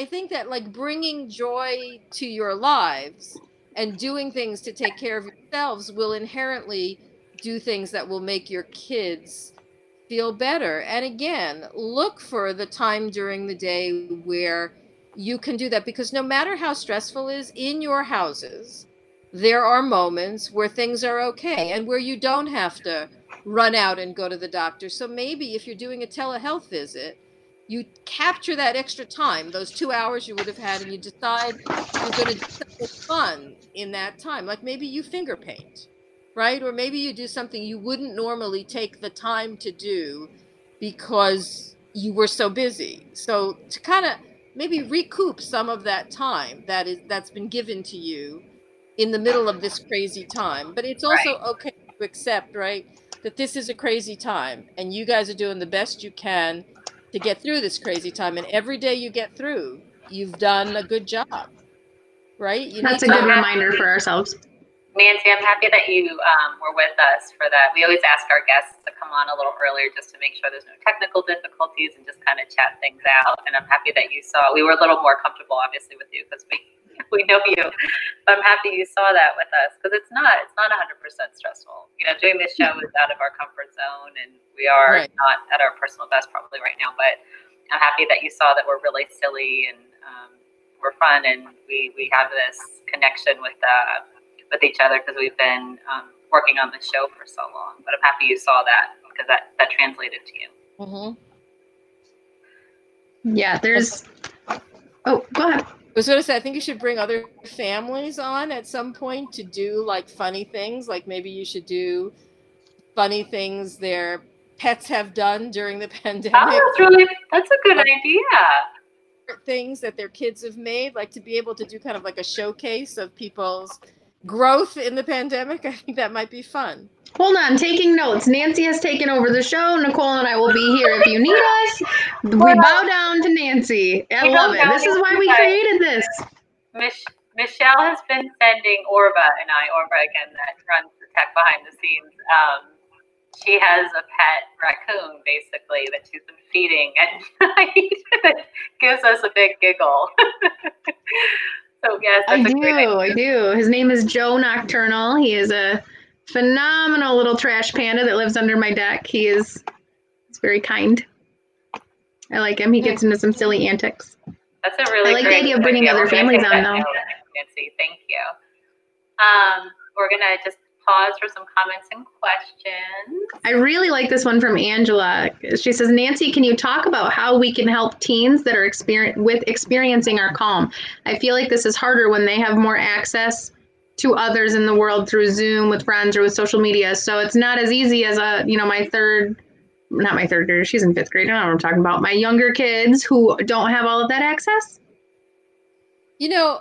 I think that like bringing joy to your lives and doing things to take care of yourselves will inherently do things that will make your kids feel better. And again, look for the time during the day where you can do that because no matter how stressful it is in your houses, there are moments where things are okay and where you don't have to run out and go to the doctor. So maybe if you're doing a telehealth visit, you capture that extra time, those two hours you would have had, and you decide you're going to do something fun in that time. Like maybe you finger paint, right? Or maybe you do something you wouldn't normally take the time to do because you were so busy. So to kind of maybe recoup some of that time that is that's been given to you in the middle of this crazy time. But it's also right. okay to accept, right? that this is a crazy time and you guys are doing the best you can to get through this crazy time. And every day you get through, you've done a good job, right? You That's a good reminder for ourselves. Nancy, I'm happy that you um, were with us for that. We always ask our guests to come on a little earlier just to make sure there's no technical difficulties and just kind of chat things out. And I'm happy that you saw. We were a little more comfortable, obviously, with you because we we know you. But I'm happy you saw that with us because it's not it's not 100% stressful. You know, doing this show is out of our comfort zone, and we are right. not at our personal best probably right now. But I'm happy that you saw that we're really silly and um, we're fun, and we we have this connection with uh, with each other because we've been um, working on the show for so long. But I'm happy you saw that because that that translated to you. Mm-hmm. Yeah, there's. Oh, go ahead I was going to say, I think you should bring other families on at some point to do like funny things. Like maybe you should do funny things their pets have done during the pandemic. Oh, that's really that's a good idea. Things that their kids have made, like to be able to do kind of like a showcase of people's growth in the pandemic. I think that might be fun. Hold on, taking notes. Nancy has taken over the show. Nicole and I will be here if you need us. We bow down to Nancy. I love it. This is why we created this. Mich- Michelle has been sending Orva and I, Orva again, that runs the tech behind the scenes. Um, she has a pet raccoon basically that she's been feeding at night that gives us a big giggle. so yes, I do. I do. His name is Joe Nocturnal. He is a phenomenal little trash panda that lives under my deck. He is he's very kind. I like him. He gets into some silly antics. That's a really I like the idea of bringing other families on though. Nancy, thank you. Um, we're gonna just pause for some comments and questions. I really like this one from Angela. She says, Nancy, can you talk about how we can help teens that are experience with experiencing our calm? I feel like this is harder when they have more access to others in the world through Zoom with friends or with social media. So it's not as easy as a, you know, my third, not my third grader, she's in fifth grade. I don't know what I'm talking about. My younger kids who don't have all of that access. You know,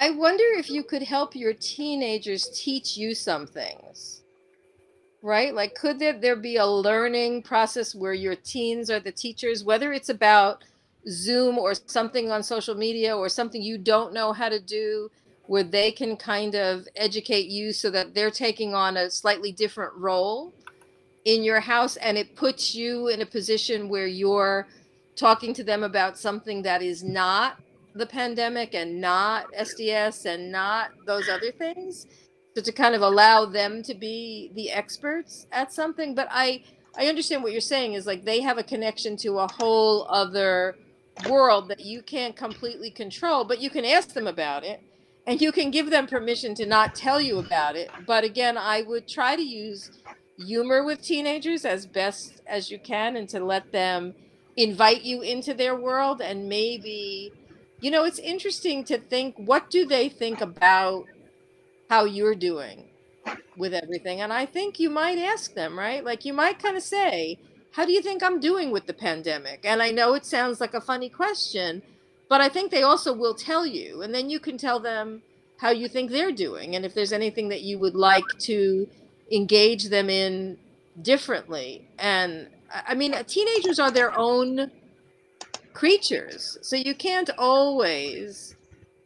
I wonder if you could help your teenagers teach you some things. Right? Like, could there, there be a learning process where your teens are the teachers, whether it's about Zoom or something on social media or something you don't know how to do, where they can kind of educate you so that they're taking on a slightly different role in your house and it puts you in a position where you're talking to them about something that is not the pandemic and not SDS and not those other things. So to kind of allow them to be the experts at something. But I I understand what you're saying is like they have a connection to a whole other world that you can't completely control, but you can ask them about it and you can give them permission to not tell you about it. But again, I would try to use humor with teenagers as best as you can and to let them invite you into their world and maybe you know, it's interesting to think what do they think about how you're doing with everything? And I think you might ask them, right? Like you might kind of say, how do you think I'm doing with the pandemic? And I know it sounds like a funny question, but I think they also will tell you. And then you can tell them how you think they're doing and if there's anything that you would like to engage them in differently. And I mean, teenagers are their own creatures. So you can't always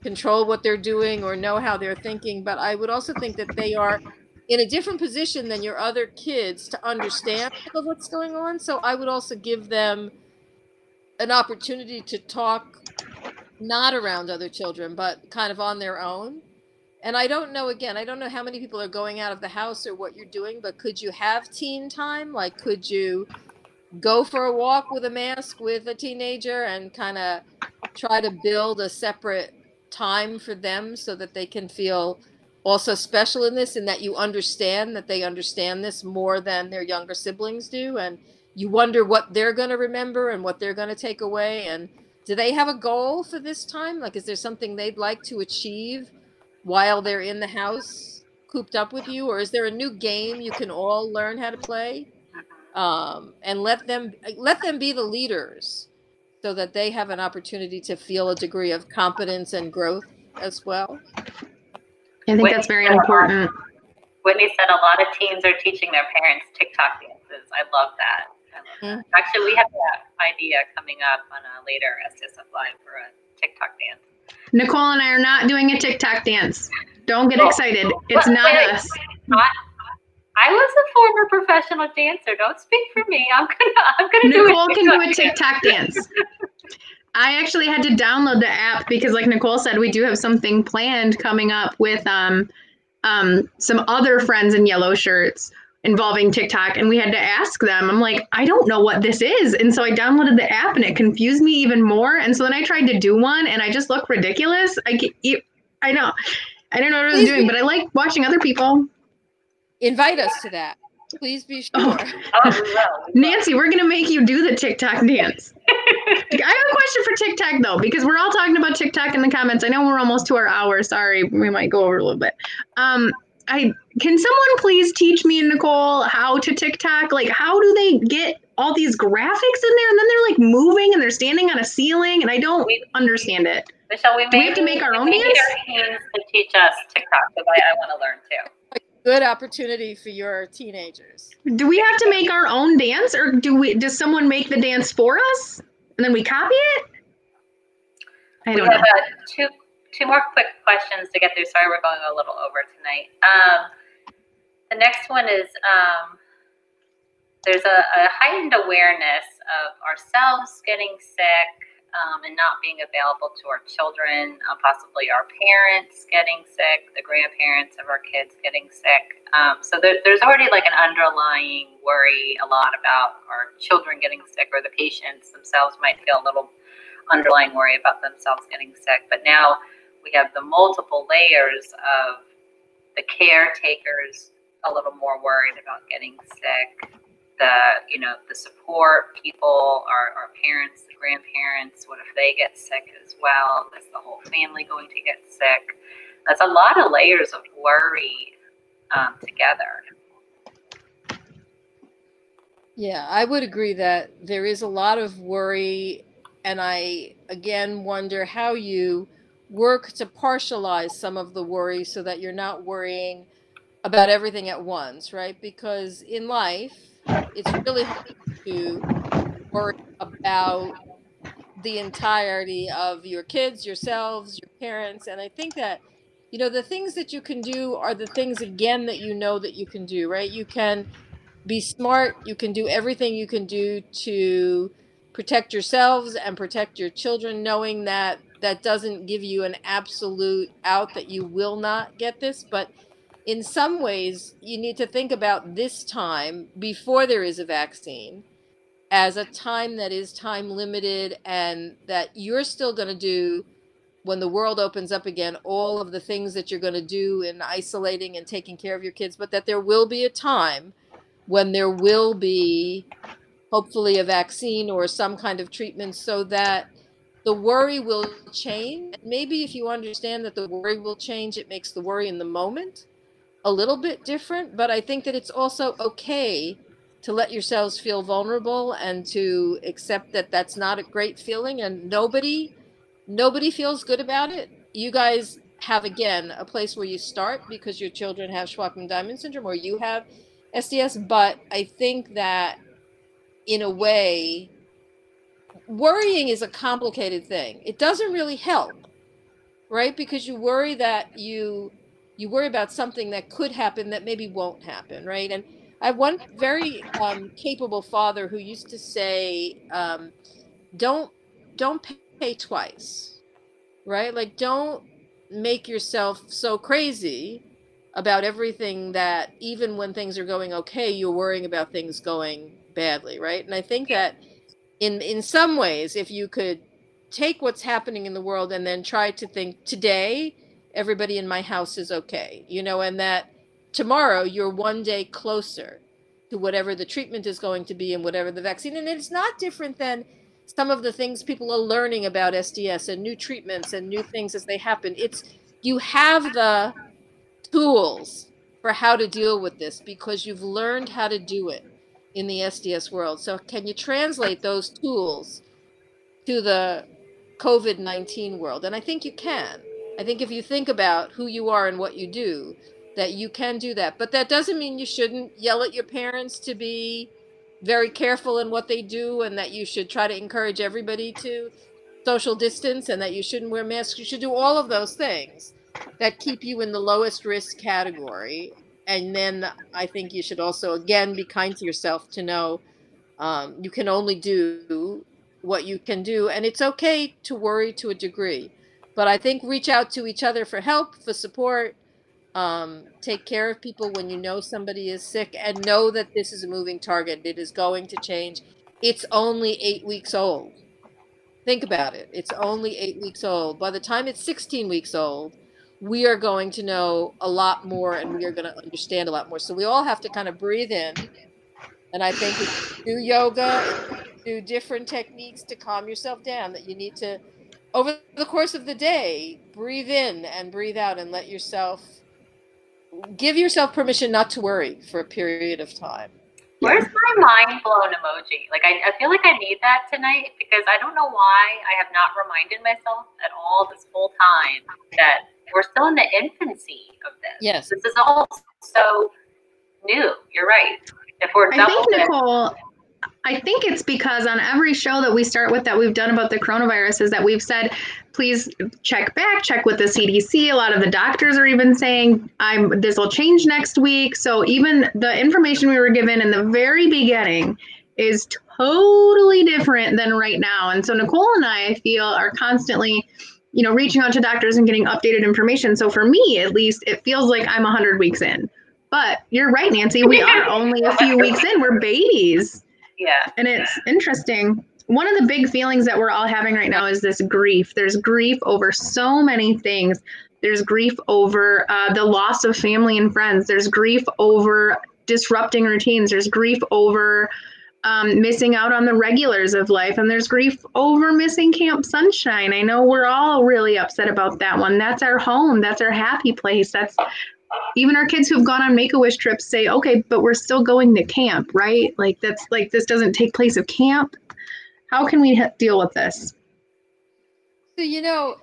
control what they're doing or know how they're thinking. But I would also think that they are in a different position than your other kids to understand what's going on. So I would also give them an opportunity to talk not around other children, but kind of on their own. And I don't know, again, I don't know how many people are going out of the house or what you're doing, but could you have teen time? Like, could you go for a walk with a mask with a teenager and kind of try to build a separate time for them so that they can feel also special in this and that you understand that they understand this more than their younger siblings do. And you wonder what they're going to remember and what they're going to take away. And do they have a goal for this time? Like is there something they'd like to achieve while they're in the house cooped up with you? Or is there a new game you can all learn how to play um, and let them let them be the leaders so that they have an opportunity to feel a degree of competence and growth as well. I think Whitney that's very important. Whitney said a lot of teens are teaching their parents TikTok dances. I love that. I love mm-hmm. that. Actually, we have that idea coming up on a later SDSF Live for a TikTok dance. Nicole and I are not doing a TikTok dance. Don't get oh. excited. It's not us. Not I was a former professional dancer. Don't speak for me. I'm gonna I'm gonna Nicole do can do a TikTok dance. I actually had to download the app because, like Nicole said, we do have something planned coming up with um, um, some other friends in yellow shirts involving TikTok, and we had to ask them. I'm like, I don't know what this is, and so I downloaded the app, and it confused me even more. And so then I tried to do one, and I just look ridiculous. I can't. I know, I don't know what I was doing, but I like watching other people invite us to that. Please be oh. sure. Oh, Nancy, we're gonna make you do the TikTok dance. I have a question for TikTok though, because we're all talking about TikTok in the comments. I know we're almost to our hour. Sorry, we might go over a little bit. Um, I can someone please teach me and Nicole how to TikTok? Like, how do they get all these graphics in there, and then they're like moving and they're standing on a ceiling, and I don't we, understand it. Michelle, we, do we have to make our own dance? to teach us TikTok because I, I want to learn too good opportunity for your teenagers. Do we have to make our own dance or do we does someone make the dance for us and then we copy it? I don't we have know. Uh, two two more quick questions to get through. Sorry, we're going a little over tonight. Um, the next one is um, there's a, a heightened awareness of ourselves getting sick, um, and not being available to our children, uh, possibly our parents getting sick, the grandparents of our kids getting sick. Um, so there, there's already like an underlying worry a lot about our children getting sick, or the patients themselves might feel a little underlying worry about themselves getting sick. But now we have the multiple layers of the caretakers a little more worried about getting sick. The you know the support people, our, our parents, the grandparents. What if they get sick as well? Is the whole family going to get sick? That's a lot of layers of worry um, together. Yeah, I would agree that there is a lot of worry. And I, again, wonder how you work to partialize some of the worry so that you're not worrying about everything at once, right? Because in life, it's really hard to worry about the entirety of your kids, yourselves, your parents. And I think that, you know, the things that you can do are the things, again, that you know that you can do, right? You can be smart. You can do everything you can do to protect yourselves and protect your children, knowing that that doesn't give you an absolute out that you will not get this. But in some ways, you need to think about this time before there is a vaccine as a time that is time limited and that you're still going to do when the world opens up again all of the things that you're going to do in isolating and taking care of your kids but that there will be a time when there will be hopefully a vaccine or some kind of treatment so that the worry will change. Maybe if you understand that the worry will change, it makes the worry in the moment a little bit different. But I think that it's also okay to let yourselves feel vulnerable and to accept that that's not a great feeling and nobody nobody feels good about it. You guys have again a place where you start because your children have Shwachman-Diamond syndrome or you have SDS, but I think that in a way, worrying is a complicated thing. It doesn't really help, right? Because you worry that you you worry about something that could happen that maybe won't happen, right? And I have one very um, capable father who used to say, um, "Don't don't pay twice, right? Like don't make yourself so crazy about everything that even when things are going okay, you're worrying about things going badly, right? And I think that in in some ways, if you could take what's happening in the world and then try to think today, everybody in my house is okay, you know, and that tomorrow you're one day closer to whatever the treatment is going to be and whatever the vaccine. And it's not different than some of the things people are learning about SDS and new treatments and new things as they happen. It's you have the tools for how to deal with this because you've learned how to do it in the SDS world. So, can you translate those tools to the COVID 19 world? And I think you can. I think if you think about who you are and what you do, that you can do that. But that doesn't mean you shouldn't yell at your parents to be very careful in what they do and that you should try to encourage everybody to social distance and that you shouldn't wear masks. You should do all of those things that keep you in the lowest risk category. And then I think you should also, again, be kind to yourself to know um, you can only do what you can do. And it's okay to worry to a degree. But I think reach out to each other for help, for support. Um, take care of people when you know somebody is sick and know that this is a moving target. It is going to change. It's only eight weeks old. Think about it. It's only eight weeks old. By the time it's 16 weeks old, we are going to know a lot more and we are going to understand a lot more. So we all have to kind of breathe in. And I think do yoga, do different techniques to calm yourself down that you need to over the course of the day, breathe in and breathe out and let yourself give yourself permission not to worry for a period of time. Where's my mind blown emoji? Like, I, I feel like I need that tonight because I don't know why I have not reminded myself at all this whole time that we're still in the infancy of this. Yes. This is all so new. You're right. If we're I think Nicole, I think it's because on every show that we start with that we've done about the coronavirus is that we've said, please check back, check with the CDC. A lot of the doctors are even saying, I'm this will change next week. So even the information we were given in the very beginning is totally different than right now. And so Nicole and I, I feel are constantly you know, reaching out to doctors and getting updated information. So for me, at least, it feels like I'm 100 weeks in. But you're right, Nancy. We are only a few weeks in. We're babies. Yeah. And it's interesting. One of the big feelings that we're all having right now is this grief. There's grief over so many things. There's grief over uh, the loss of family and friends. There's grief over disrupting routines. There's grief over um, missing out on the regulars of life. And there's grief over missing Camp Sunshine. I know we're all really upset about that one. That's our home. That's our happy place. That's even our kids who've gone on make a wish trips say, okay, but we're still going to camp, right? Like that's like this doesn't take place of camp. How can we deal with this? So, you know,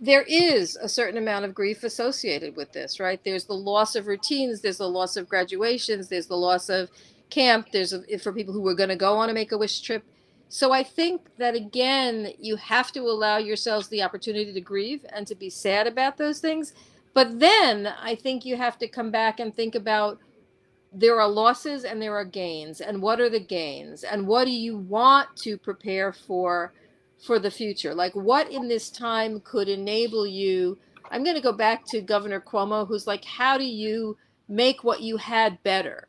there is a certain amount of grief associated with this, right? There's the loss of routines, there's the loss of graduations, there's the loss of camp, there's a, for people who were going to go on a make a wish trip. So I think that again, you have to allow yourselves the opportunity to grieve and to be sad about those things. But then I think you have to come back and think about there are losses and there are gains. And what are the gains? And what do you want to prepare for for the future? Like, what in this time could enable you? I'm going to go back to Governor Cuomo, who's like, how do you make what you had better?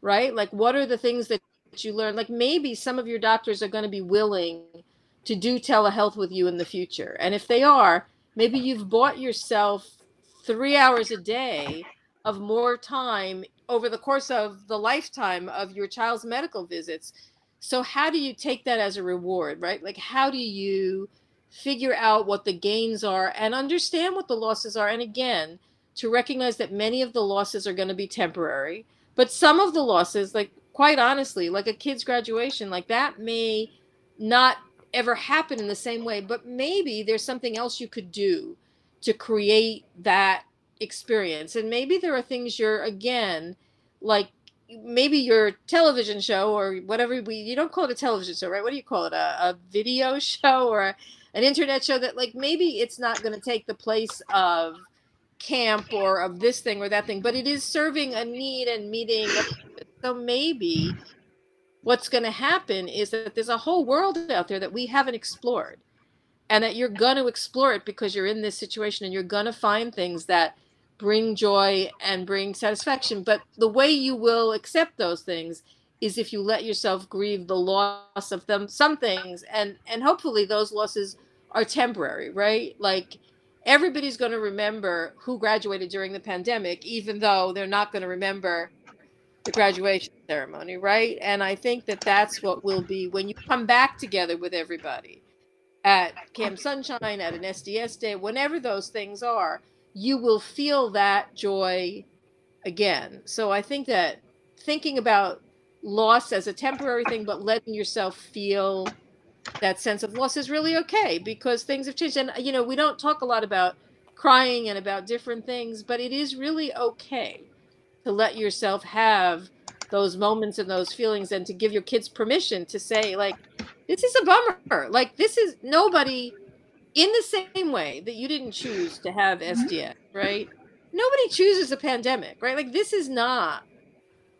Right? Like, what are the things that you learn? Like, maybe some of your doctors are going to be willing to do telehealth with you in the future. And if they are, maybe you've bought yourself three hours a day of more time over the course of the lifetime of your child's medical visits so how do you take that as a reward, right? Like how do you figure out what the gains are and understand what the losses are and again, to recognize that many of the losses are going to be temporary, but some of the losses like quite honestly, like a kid's graduation, like that may not ever happen in the same way, but maybe there's something else you could do to create that experience. And maybe there are things you're again like maybe your television show or whatever we you don't call it a television show right? What do you call it? A, a video show or a, an internet show that like maybe it's not going to take the place of camp or of this thing or that thing but it is serving a need and meeting so maybe what's going to happen is that there's a whole world out there that we haven't explored and that you're going to explore it because you're in this situation and you're going to find things that bring joy and bring satisfaction. But the way you will accept those things is if you let yourself grieve the loss of them some things and and hopefully those losses are temporary right? Like everybody's going to remember who graduated during the pandemic even though they're not going to remember the graduation ceremony right? And i think that that's what will be when you come back together with everybody at camp sunshine at an sds day whenever those things are you will feel that joy again. So I think that thinking about loss as a temporary thing, but letting yourself feel that sense of loss is really okay because things have changed. And, you know, we don't talk a lot about crying and about different things, but it is really okay to let yourself have those moments and those feelings and to give your kids permission to say, like, this is a bummer. Like, this is nobody in the same way that you didn't choose to have SDS, mm-hmm. right? Nobody chooses a pandemic, right? Like this is not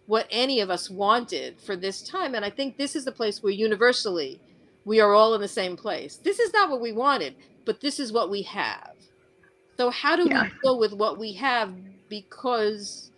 what any of us wanted for this time. And I think this is the place where universally we are all in the same place. This is not what we wanted, but this is what we have. So how do yeah. we deal with what we have? Because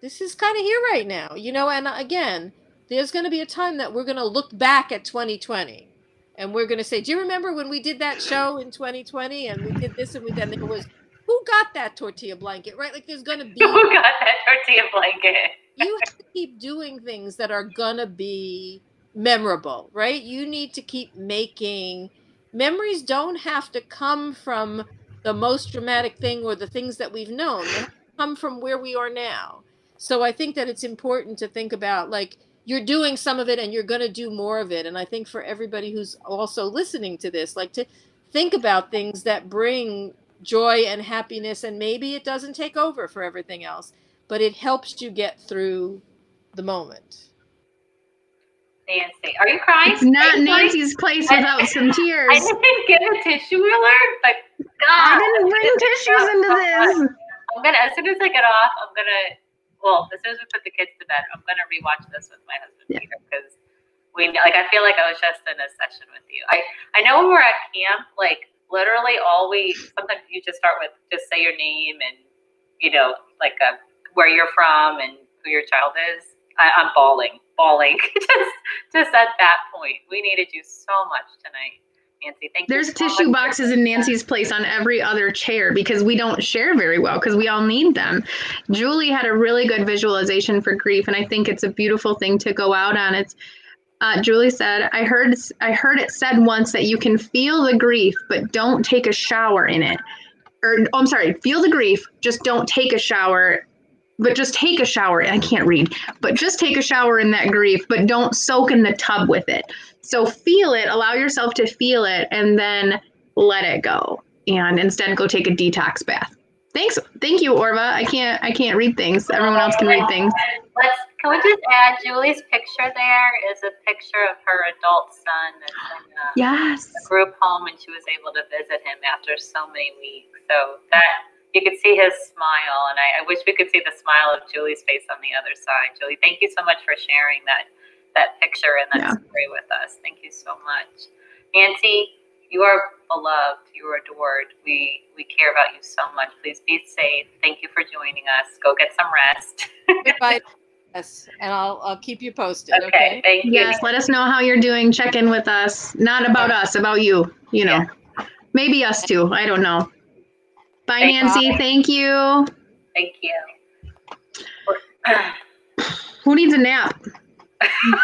this is kind of here right now, you know, and again, there's going to be a time that we're going to look back at 2020 and we're going to say, "Do you remember when we did that show in 2020 and we did this and we did?" And it was who got that tortilla blanket, right? Like there's going to be who got that tortilla blanket. you have to keep doing things that are going to be memorable, right? You need to keep making memories. Don't have to come from the most dramatic thing or the things that we've known. They come from where we are now. So I think that it's important to think about like you're doing some of it and you're going to do more of it and i think for everybody who's also listening to this like to think about things that bring joy and happiness and maybe it doesn't take over for everything else but it helps you get through the moment Nancy, are you crying? It's not Nancy's place without some tears. I didn't get a tissue alert, but God, I didn't bring tissues into this. I'm gonna as soon as I get off, I'm gonna well, as soon as we put the kids to bed, I'm gonna rewatch this with my husband yeah. Peter because we like I feel like I was just in a session with you. I I know when we're at camp, like literally all we sometimes you just start with just say your name and you know like uh, where you're from and who your child is. I, I'm bawling, bawling just just at that point. We needed you so much tonight. Nancy. Thank There's you. so tissue boxes in Nancy's place on every other chair because we don't share very well because we all need them. Julie had a really good visualization for grief, and I think it's a beautiful thing to go out on. It's uh, Julie said, "I heard I heard it said once that you can feel the grief, but don't take a shower in it." Or oh, I'm sorry, feel the grief, just don't take a shower. But just take a shower. I can't read, but just take a shower in that grief, but don't soak in the tub with it. So feel it, allow yourself to feel it, and then let it go. And instead go take a detox bath. Thanks. Thank you, Orva. I can't I can't read things. Everyone else can read things. Let's can we just add Julie's picture there is a picture of her adult son that's in a, Yes. a group home and she was able to visit him after so many weeks. So that you could see his smile and I, I wish we could see the smile of Julie's face on the other side. Julie, thank you so much for sharing that that picture and that Yeah. story with us. Thank you so much. Nancy, you are beloved. You are adored. We we care about you so much. Please be safe. Thank you for joining us. Go get some rest. Goodbye. Yes, and I'll I'll keep you posted. okay. Okay. Thank you. Yes, let us know how you're doing. Check in with us. Not about us, about you, you know. Maybe us too. I don't know. Bye, Thank- Nancy. Thank you. Thank you. Who needs a nap?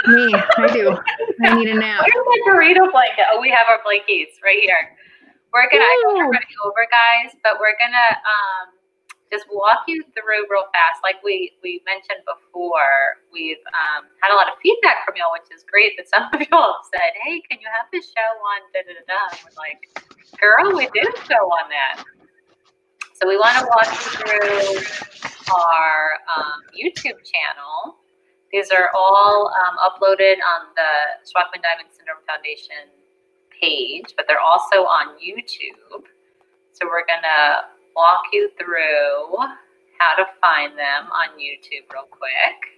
Me. I do. I need a nap. Where's my burrito blanket? Oh, we have our blankies right here. We're gonna. I know we're Ooh. running over, guys, but we're gonna um, just walk you through real fast. Like we we mentioned before, we've um, had a lot of feedback from y'all, which is great. That some of y'all have said, "Hey, can you have this show on da da da da?" And We're like, "Girl, we did a show on that." So we want to walk you through our um, YouTube channel. These are all um, uploaded on the Shwachman Diamond Syndrome Foundation page, but they're also on YouTube. So we're gonna walk you through how to find them on YouTube real quick.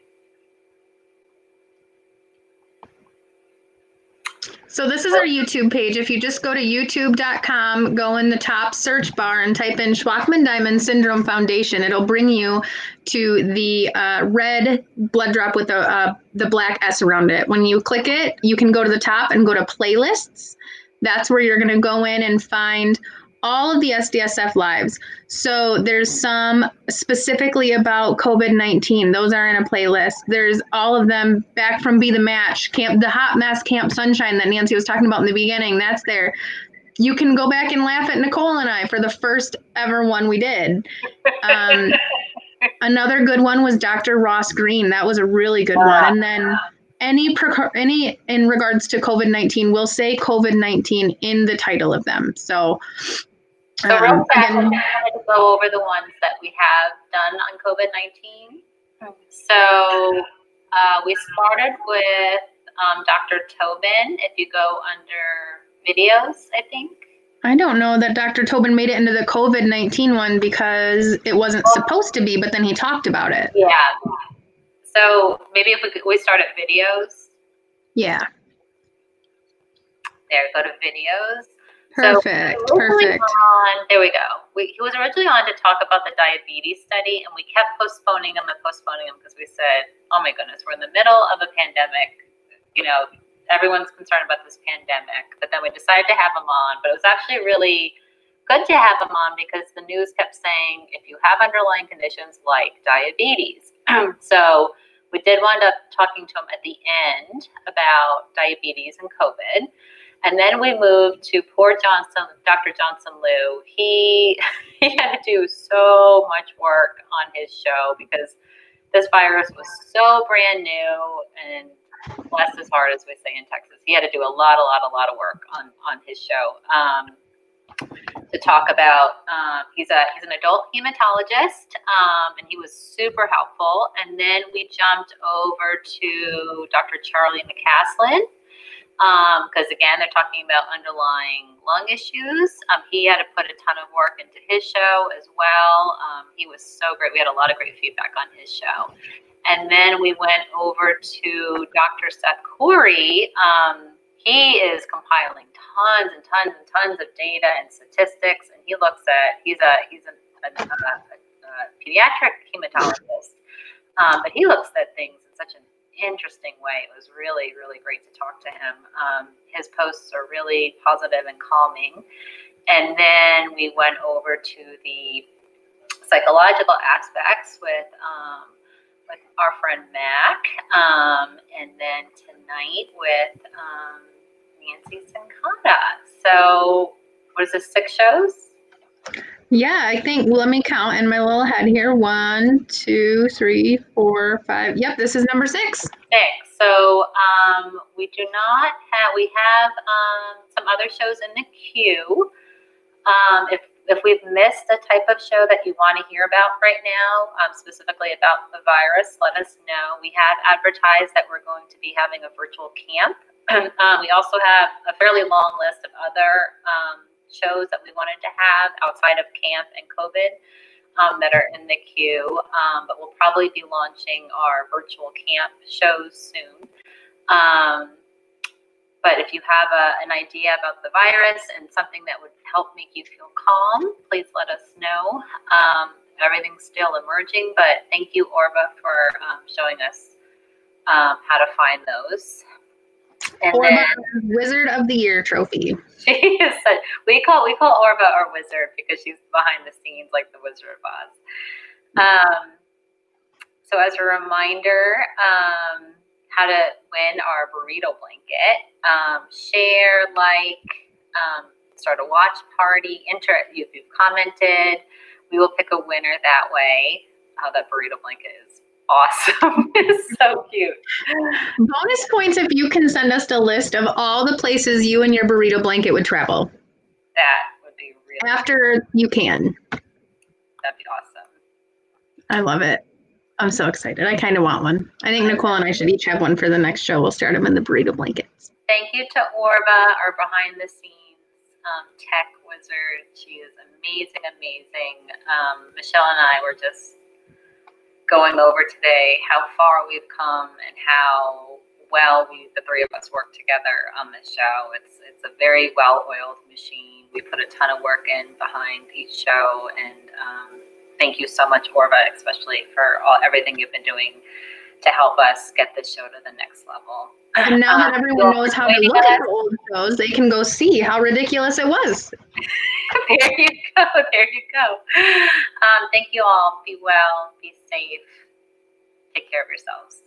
So this is our YouTube page. If you just go to youtube.com, go in the top search bar and type in Shwachman Diamond Syndrome Foundation, it'll bring you to the uh, red blood drop with the uh, the black S around it. When you click it, you can go to the top and go to playlists. That's where you're going to go in and find all of the SDSF lives. So there's some specifically about COVID 19. Those are in a playlist. There's all of them back from Be the Match, Camp, the Hot Mess Camp Sunshine that Nancy was talking about in the beginning. That's there. You can go back and laugh at Nicole and I for the first ever one we did. Um, another good one was Dr. Ross Green. That was a really good one. And then any any in regards to COVID nineteen, we'll say COVID nineteen in the title of them. So, So real um, fast, I'm going to go over the ones that we have done on COVID-19. So uh, we started with um, Dr. Tobin. If you go under videos, I think. I don't know that Dr. Tobin made it into the COVID nineteen one because it wasn't supposed to be, but then he talked about it. Yeah. So maybe if we could, we start at videos. Yeah, There, go to videos. So, perfect, originally perfect. On, there we go. We, he was originally on to talk about the diabetes study, and we kept postponing him and postponing him because we said, "Oh my goodness, we're in the middle of a pandemic. You know, everyone's concerned about this pandemic." But then we decided to have him on. But it was actually really good to have him on because the news kept saying if you have underlying conditions like diabetes. so we did wind up talking to him at the end about diabetes and COVID. And then we moved to poor Johnson, Dr. Johnson Liu. He he had to do so much work on his show because this virus was so brand new and bless his heart, as we say in Texas. He had to do a lot, a lot, a lot of work on on his show um, to talk about. Um, he's a he's an adult hematologist, um, and he was super helpful. And then we jumped over to Dr. Charlie McCaslin because um, again, they're talking about underlying lung issues. Um, he had to put a ton of work into his show as well. Um, he was so great. We had a lot of great feedback on his show. And then we went over to Dr. Seth Corey. Um, he is compiling tons and tons and tons of data and statistics, and he looks at he's a he's a, a, a, a pediatric hematologist, um, but he looks at things in such an interesting way. It was really, really great to talk to him. Um, his posts are really positive and calming. And then we went over to the psychological aspects with um, with our friend Mac, um, and then tonight with um, Nancy Cincotta. So, what is this? Six shows? Yeah, I think, let me count in my little head here. One, two, three, four, five. Yep, this is number six. Six. So um, we do not have, we have um, some other shows in the queue. Um, if, if we've missed a type of show that you want to hear about right now, um, specifically about the virus, let us know. We have advertised that we're going to be having a virtual camp. Um, we also have a fairly long list of other um, shows that we wanted to have outside of camp and COVID um, that are in the queue. Um, but we'll probably be launching our virtual camp shows soon. Um, but if you have a, an idea about the virus and something that would help make you feel calm, please let us know. Um, everything's still emerging, but thank you, Orva, for um, showing us um, how to find those. And Orva then, Wizard of the Year trophy. She is such, we call we call Orva our wizard because she's behind the scenes like the Wizard of Oz. Um, so as a reminder, um, how to win our burrito blanket. Um, share, like, um, start a watch party. Enter if you've commented. We will pick a winner that way. How that burrito blanket is awesome. it's so cute. Bonus points if you can send us a list of all the places you and your burrito blanket would travel. That would be really after you can. That'd be awesome. I love it. I'm so excited. I kind of want one. I think Nicole and I should each have one for the next show. We'll start them in the burrito blankets. Thank you to Orva, our behind the scenes um, tech wizard. She is amazing, amazing. Um, Michelle and I were just going over today how far we've come and how well we the three of us work together on this show. It's it's a very well oiled machine. We put a ton of work in behind each show, and um, thank you so much, Orva, especially for all everything you've been doing to help us get the show to the next level. And now that um, everyone knows how to look at old shows, they can go see how ridiculous it was. there you go. There you go. Um, thank you all. Be well. Be safe. Take care of yourselves.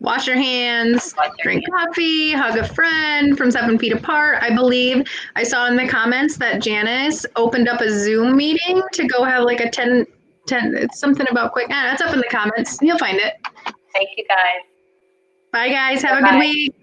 Wash your hands, Wash your drink hands. coffee, hug a friend from seven feet apart. I believe I saw in the comments that Janice opened up a Zoom meeting to go have like a 10, 10 it's something about quick. Ah, that's up in the comments. You'll find it. Thank you guys. Bye, guys. Have Bye-bye. a good week.